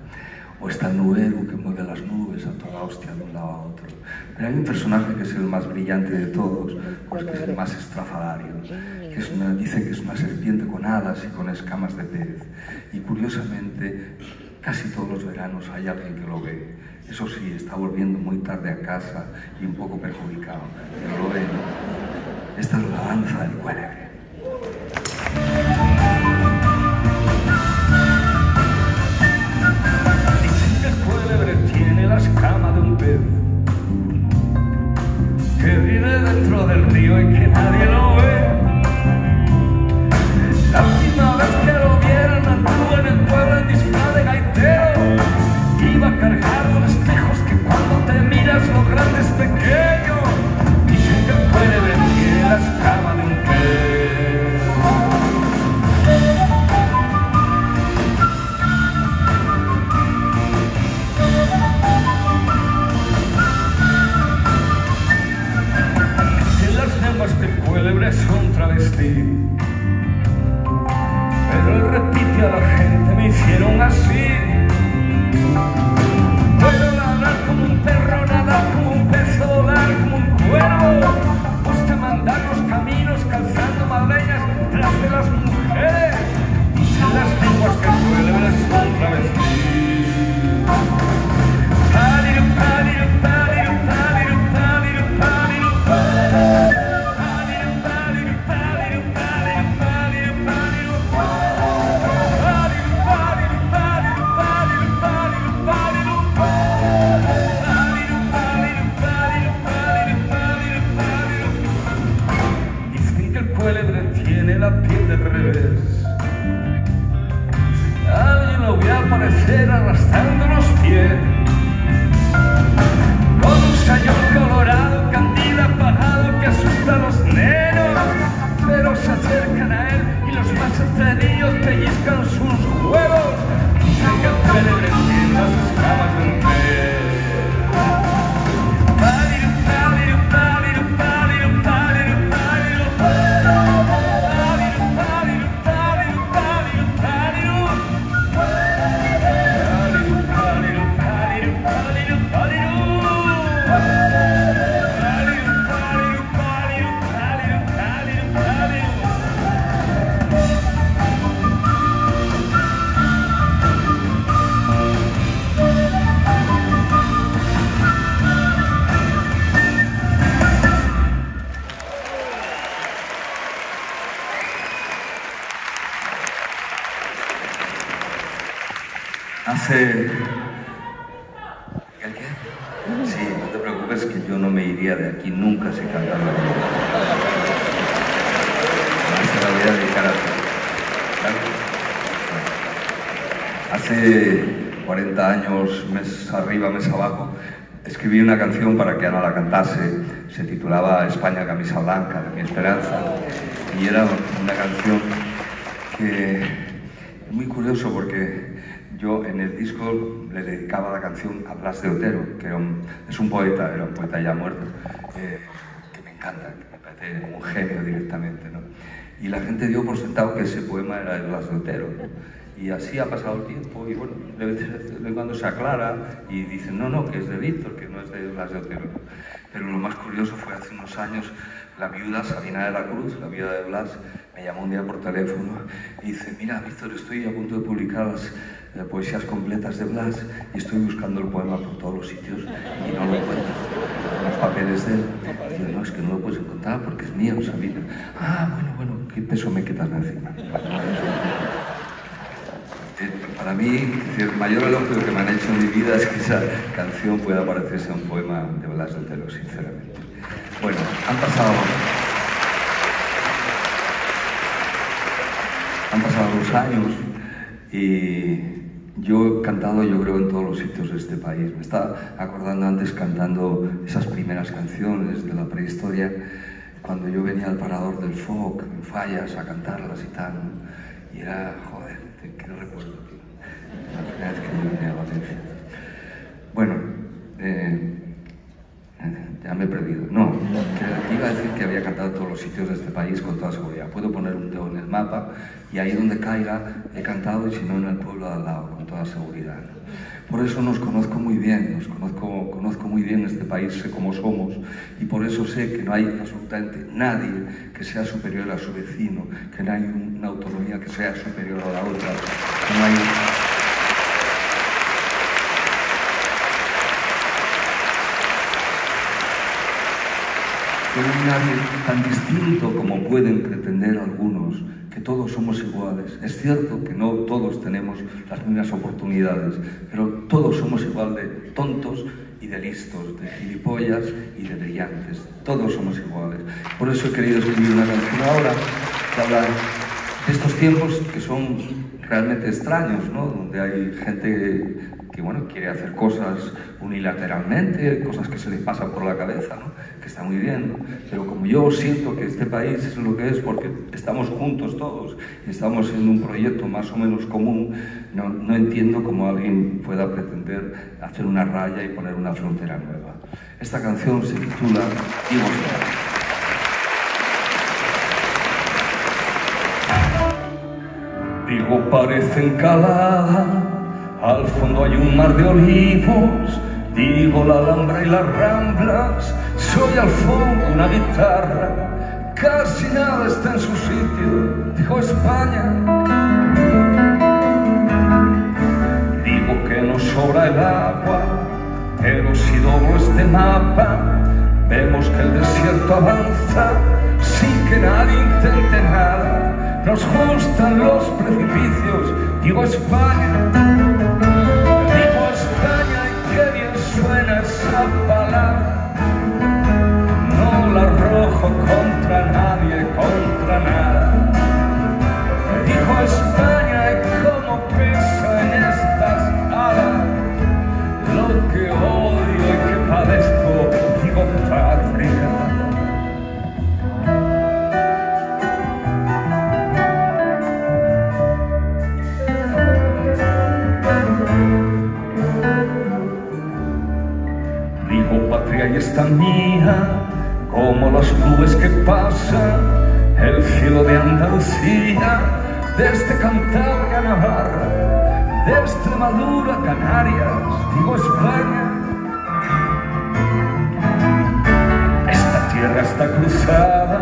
F: O está el nubero que mueve las nubes a toda hostia de un lado a otro. Pero hay un personaje que es el más brillante de todos, pues que es el más estrafalario, dice que es una serpiente con alas y con escamas de pez. Y curiosamente, casi todos los veranos hay alguien que lo ve. Eso sí, está volviendo muy tarde a casa y un poco perjudicado, pero lo ve. Esta es la danza del cuélebre.
A: Dicen que el cuélebre tiene la escama de un pez que vive dentro del río y que nadie lo ve. La gente, me hicieron así. Puedo ladrar como un perro, nadar como un pez, volar como un cuervo. Gusta mandar los caminos calzando madreñas tras de las mujeres. Las lenguas que el cuélebre es
F: Hace... ¿El qué? Sí, no te preocupes que yo no me iría de aquí nunca sin cantar la Se la voy a dedicar a ti. Hace
A: 40 años, mes arriba, mes abajo, escribí una canción para que Ana la cantase, se titulaba España camisa blanca, de mi esperanza, y era una canción que es muy curioso porque yo en el disco le dedicaba la canción a Blas de Otero, que es un poeta, era un poeta ya muerto, eh, que me encanta, que me parece un genio directamente. ¿no? Y la gente dio por sentado que ese poema era de Blas de Otero. Y así ha pasado el tiempo y bueno, de vez en cuando se aclara y dicen, no, no, que es de Víctor, que no es de Blas de Otero. Pero lo más curioso fue hace unos años la viuda Sabina de la Cruz, la viuda de Blas, me llamó un día por teléfono y dice, mira, Víctor, estoy a punto de publicar las poesías completas de Blas y estoy buscando el poema por todos los sitios y no lo encuentro. Los papeles de él. Y no, es que no lo puedes encontrar porque es mío, Sabina. Ah, bueno, bueno, ¿qué peso me quitas de encima? Eh, para mí, el mayor elogio que me han hecho en mi vida es que esa canción pueda parecerse a un poema de Blas de Otero, sinceramente. Bueno, han pasado... Han pasado dos años y yo he cantado, yo creo, en todos los sitios de este país. Me estaba acordando antes cantando esas primeras canciones de la prehistoria, cuando yo venía al parador del FOC, en Fallas, a cantarlas y tal. Y era, joder, qué recuerdo, La primera vez que yo venía a Valencia. Bueno, eh, me he perdido. No, que iba a decir que había cantado todos los sitios de este país con toda seguridad. Puedo poner un dedo en el mapa y ahí donde caiga he cantado y si no en el pueblo de al lado, con toda seguridad. Por eso nos conozco muy bien, nos conozco, conozco muy bien este país, sé cómo somos y por eso sé que no hay absolutamente nadie que sea superior a su vecino, que no hay una autonomía que sea superior a la otra, no hay nadie tan distinto como pueden pretender algunos, que todos somos iguales. Es cierto que no todos tenemos las mismas oportunidades, pero todos somos igual de tontos y de listos, de gilipollas y de brillantes. Todos somos iguales. Por eso he querido escribir una canción ahora que habla de estos tiempos que son realmente extraños, ¿no? donde hay gente que bueno, quiere hacer cosas unilateralmente, cosas que se le pasan por la cabeza, ¿no? que está muy bien, pero como yo siento que este país es lo que es porque estamos juntos todos y estamos en un proyecto más o menos común, no, no entiendo cómo alguien pueda pretender hacer una raya y poner una frontera nueva. Esta canción se titula Digo Digo parece encalada al fondo hay un mar de olivos, digo la alhambra y las ramblas, soy al fondo una guitarra, casi nada está en su sitio, digo España. Digo que no sobra el agua, pero si doblo este mapa, vemos que el desierto avanza sin que nadie intente nada. Nos gustan los precipicios, digo España. No y esta mía, como las nubes que pasan, el cielo de Andalucía, desde Cantabria a Navarra, de Extremadura a Canarias, digo España. Esta tierra está cruzada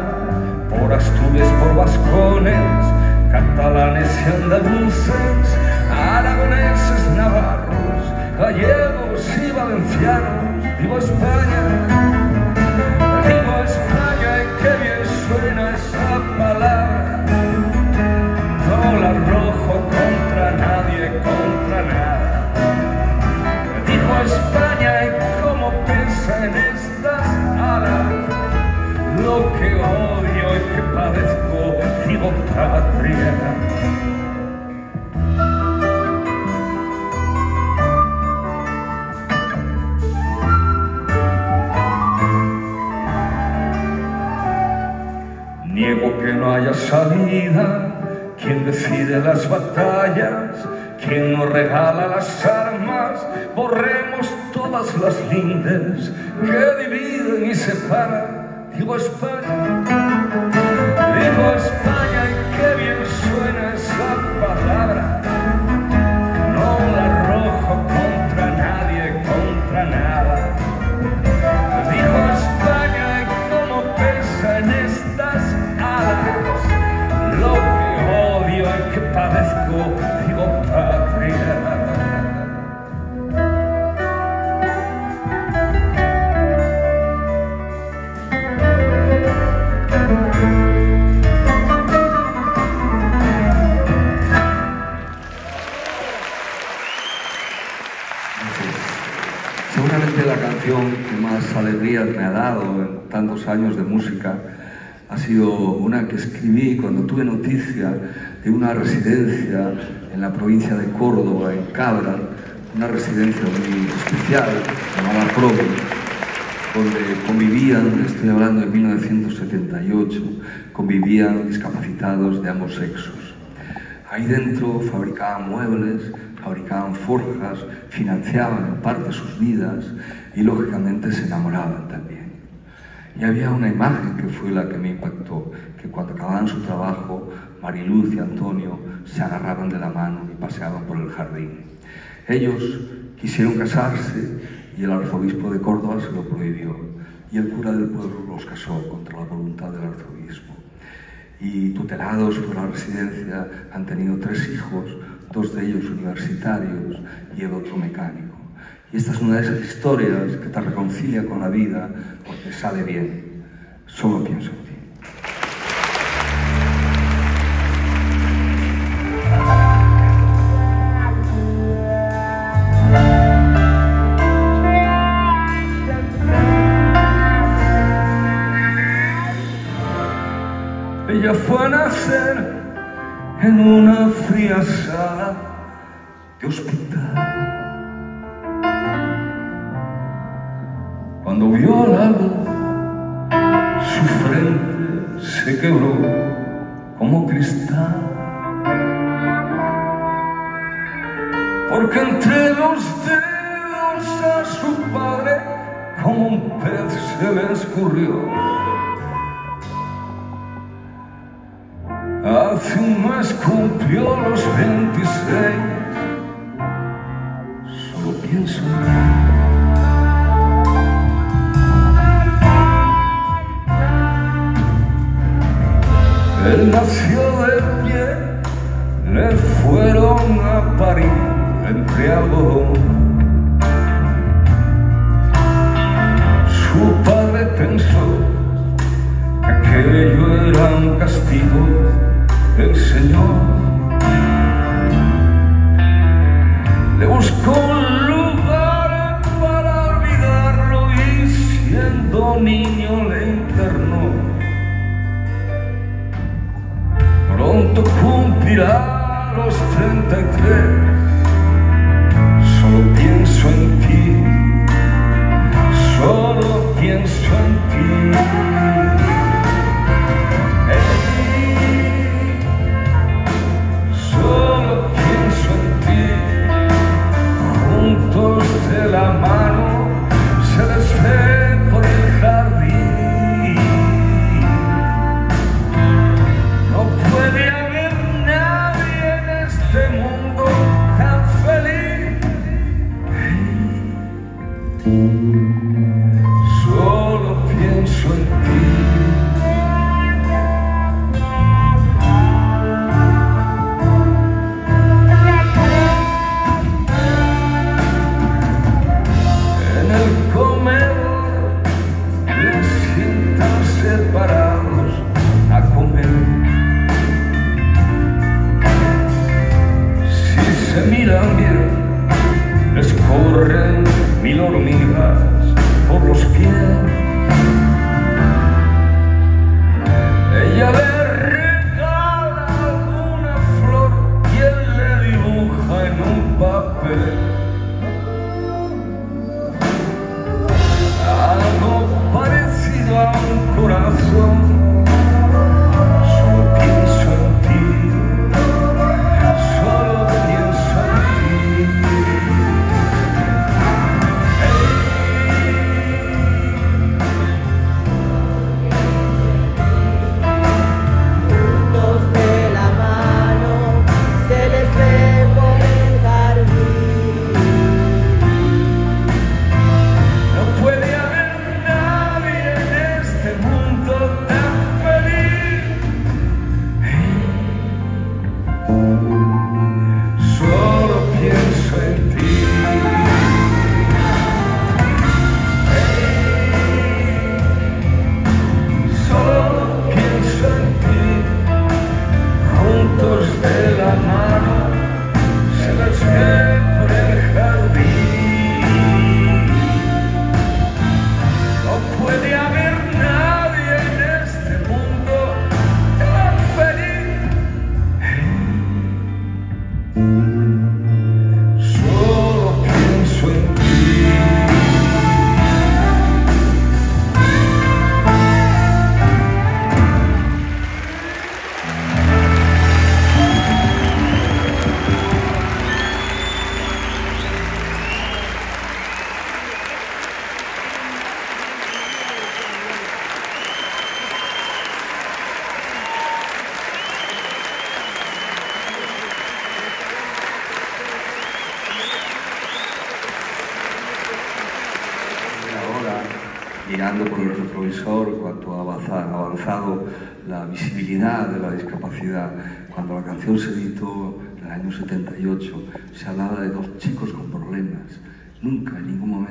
A: por Asturias, por Vascones, catalanes y andaluces, aragoneses, navarros, gallegos y valencianos Vivo España, que odio y que padezco, sigo patria. Niego que no haya salida, quien decide las batallas, quien nos regala las armas, borremos todas las líneas que dividen y separan Digo España, digo
G: residencia en la provincia de Córdoba, en Cabra, una residencia muy especial llamada Provo, donde convivían, estoy hablando de 1978, convivían discapacitados de ambos sexos. Ahí dentro fabricaban muebles, fabricaban forjas, financiaban en parte sus vidas y lógicamente se enamoraban también. Y había una imagen que fue la que me impactó, que cuando acababan su trabajo, Mariluz y Antonio se agarraban de la mano y paseaban por el jardín. Ellos quisieron casarse y el arzobispo de Córdoba se lo prohibió y el cura del pueblo los casó contra la voluntad del arzobispo. Y tutelados por la residencia han tenido tres hijos, dos de ellos universitarios y el otro mecánico. Y esta es una de esas historias que te reconcilia con la vida sale bien. Solo pienso en ti.
A: Ella fue a nacer en una fría sala de hospital. Cuando vio la luz, su frente se quebró como cristal. Porque entre los dedos a su padre, como un pez se le escurrió. Hace un mes cumplió los 26. Solo pienso. Él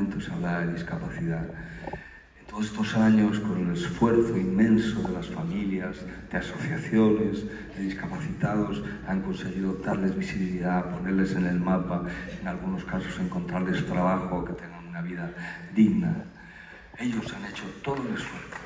A: en ningún momento se hablaba de discapacidad todos estos años, con el esfuerzo inmenso de las familias, de asociaciones, de discapacitados, han conseguido darles visibilidad, ponerles en el mapa, en algunos casos encontrarles trabajo, que tengan una vida digna. Ellos han hecho todo el esfuerzo.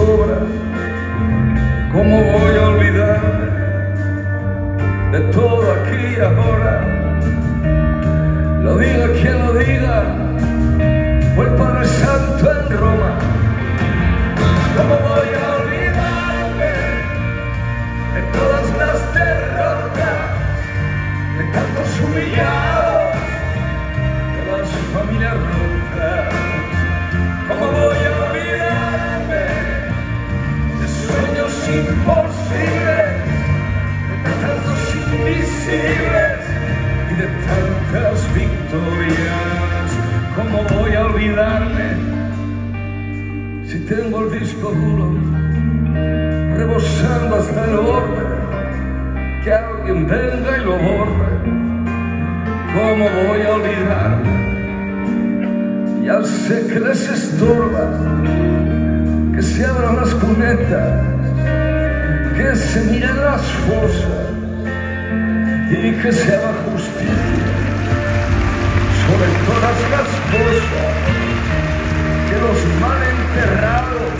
A: obras, ¿cómo voy a olvidar de todo aquí y ahora? Lo diga quien lo diga, fue el Padre Santo en Roma. ¿Cómo voy a olvidarme de todas las derrotas, de tantos humillados, de las familias rotas? Y de tantas victorias. ¿Cómo voy a olvidarme si tengo el disco duro rebosando hasta el borde? Que alguien venga y lo borre. ¿Cómo voy a olvidarme? Ya sé que les estorba que se abran las cunetas, que se miren las fosas y que se haga justicia sobre todas las cosas, que los mal enterrados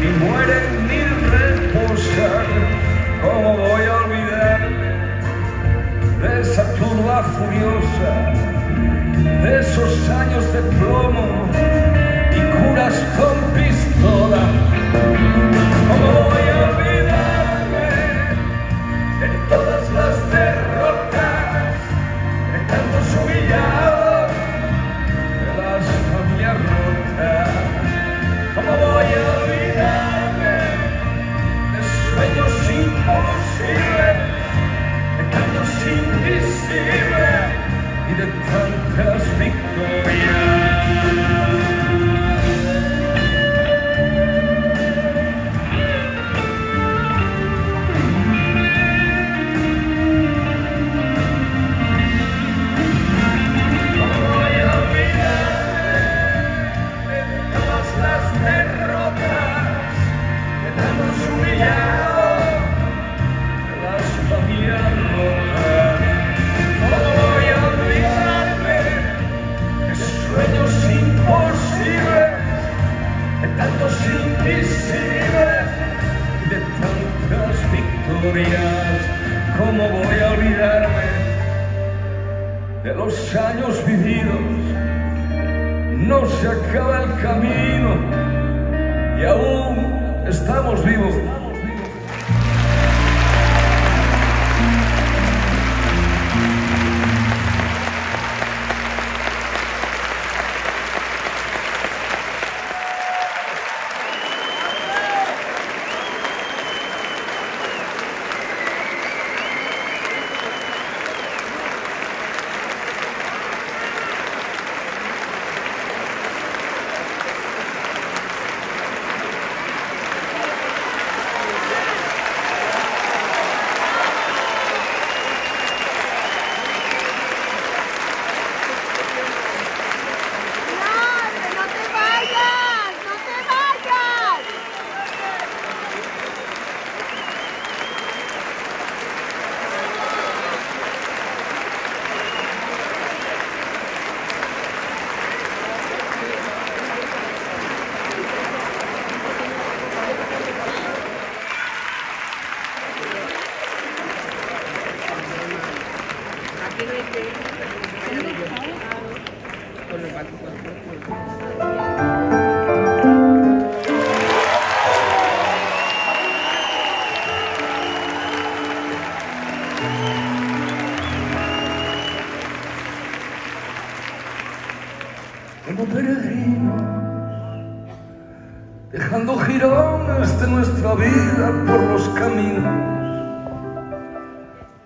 A: ni mueren ni reposan. ¿Cómo voy a olvidarme de esa turba furiosa, de esos años de plomo y curas con pistola? ¿Cómo voy a olvidarme de todas las see. ¿Cómo voy a olvidarme? de los años vividos, no se acaba el camino y aún estamos vivos. Como peregrinos, dejando jirones de nuestra vida por los caminos,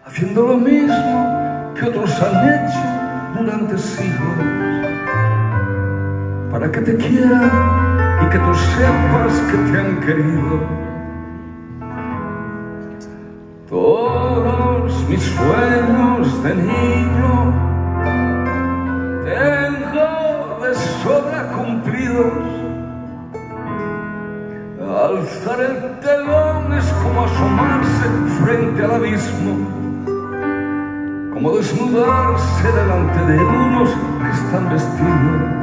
A: haciendo lo mismo que otros han hecho durante siglos, para que te quieran y que tú sepas que te han querido. Todos mis sueños de niño tengo de sobra cumplidos. Alzar el telón es como asomarse frente al abismo, como desnudarse delante de unos que están vestidos.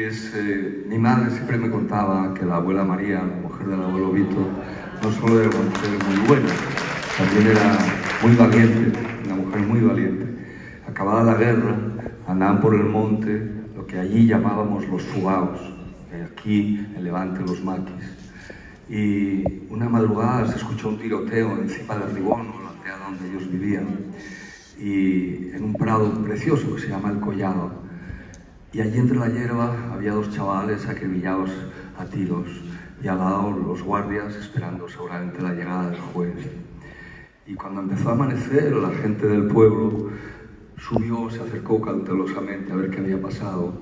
A: Que es, eh, mi madre siempre me contaba que la abuela María, la mujer del abuelo Vito, no solo era mujer muy buena, también era muy valiente, una mujer muy valiente. Acabada la guerra, andaban por el monte, lo que allí llamábamos los fugaos, eh, aquí en Levante los maquis. Y una madrugada se escuchó un tiroteo encima del Ribón, la aldea donde ellos vivían, y en un prado precioso que se llama El Collado. Y allí entre la hierba había dos chavales acribillados a tiros y al lado los guardias esperando seguramente la llegada del juez. Y cuando empezó a amanecer, la gente del pueblo subió, se acercó cautelosamente a ver qué había pasado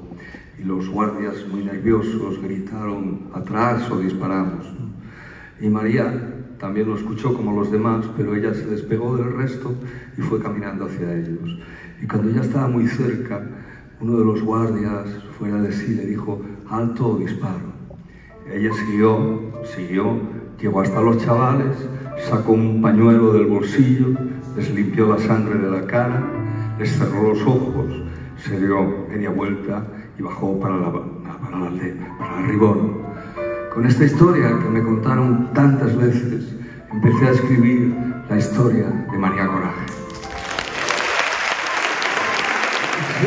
A: y los guardias muy nerviosos gritaron atrás o disparamos. Y María también lo escuchó como los demás, pero ella se despegó del resto y fue caminando hacia ellos. Y cuando ya estaba muy cerca, uno de los guardias, fuera de sí, le dijo, alto o disparo. Ella siguió, siguió, llegó hasta los chavales, sacó un pañuelo del bolsillo, les limpió la sangre de la cara, les cerró los ojos, se dio media vuelta y bajó para la, para la aldea, para el Ribón. Con esta historia que me contaron tantas veces, empecé a escribir la historia de María Coraje.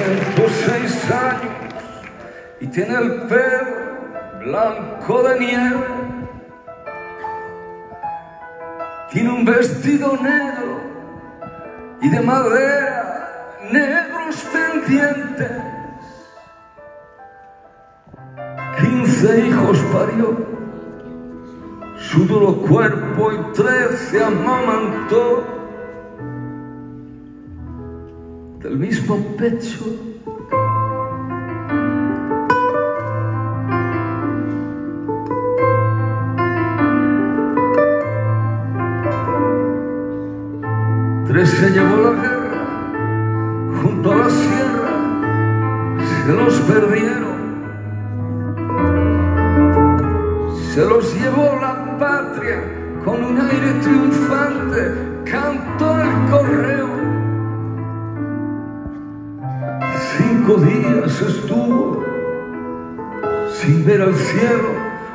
C: 106 años y tiene el pelo blanco de nieve. Tiene un vestido negro y de madera, negros pendientes. 15 hijos parió, su duro cuerpo y trece amamantó del mismo pecho. Tres se llevó la guerra junto a la sierra, se los perdieron. Se los llevó la patria con un aire triunfante, cantó el correo. Cinco días estuvo sin ver al cielo,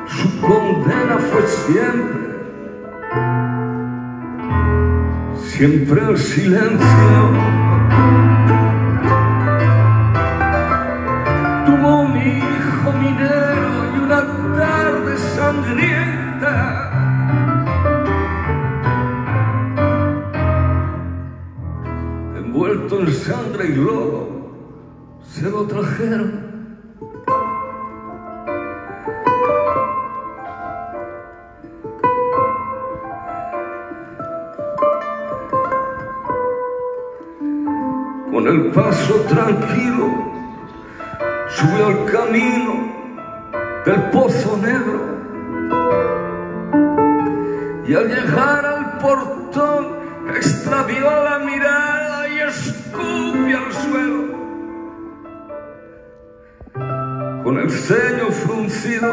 C: su condena fue siempre, siempre el silencio. Tuvo mi hijo minero y una tarde sangrienta. Envuelto en sangre y lodo, se lo trajeron.
A: Con el paso tranquilo, subió al camino del pozo negro. Y al llegar al portón, extravió la mirada y escupe al suelo. Con el ceño fruncido,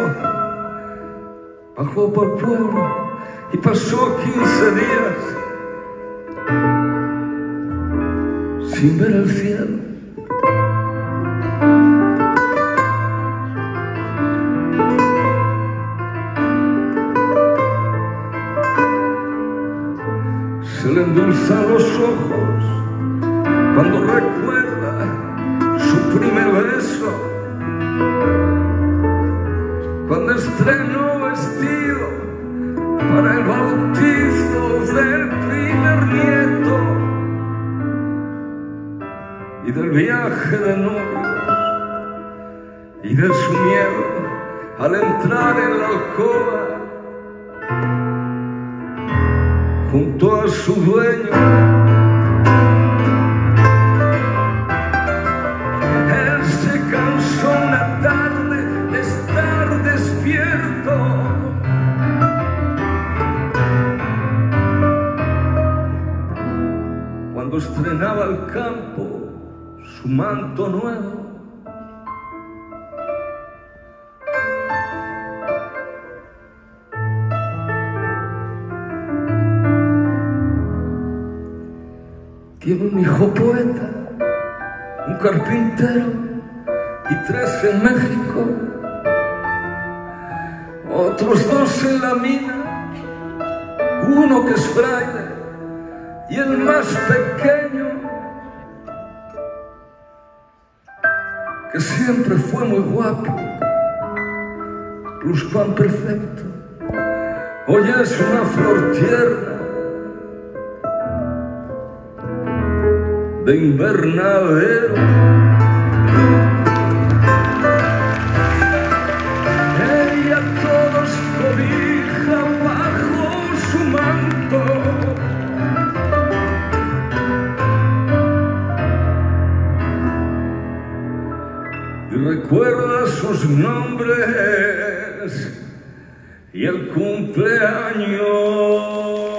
A: bajó por pueblo y pasó 15 días sin ver el cielo. Se le endulzan los ojos cuando recuerda su primer beso, estrenó vestido para el bautizo del primer nieto y del viaje de novios y de su miedo al entrar en la alcoba junto a su dueño. Estrenaba el campo su manto nuevo. Tiene un hijo poeta, un carpintero y tres en México, otros dos en la mina, uno que es fraile y el más pequeño, que siempre fue muy guapo, pluscuam perfecto, hoy es una flor tierna de invernadero. Recuerda sus nombres y el cumpleaños.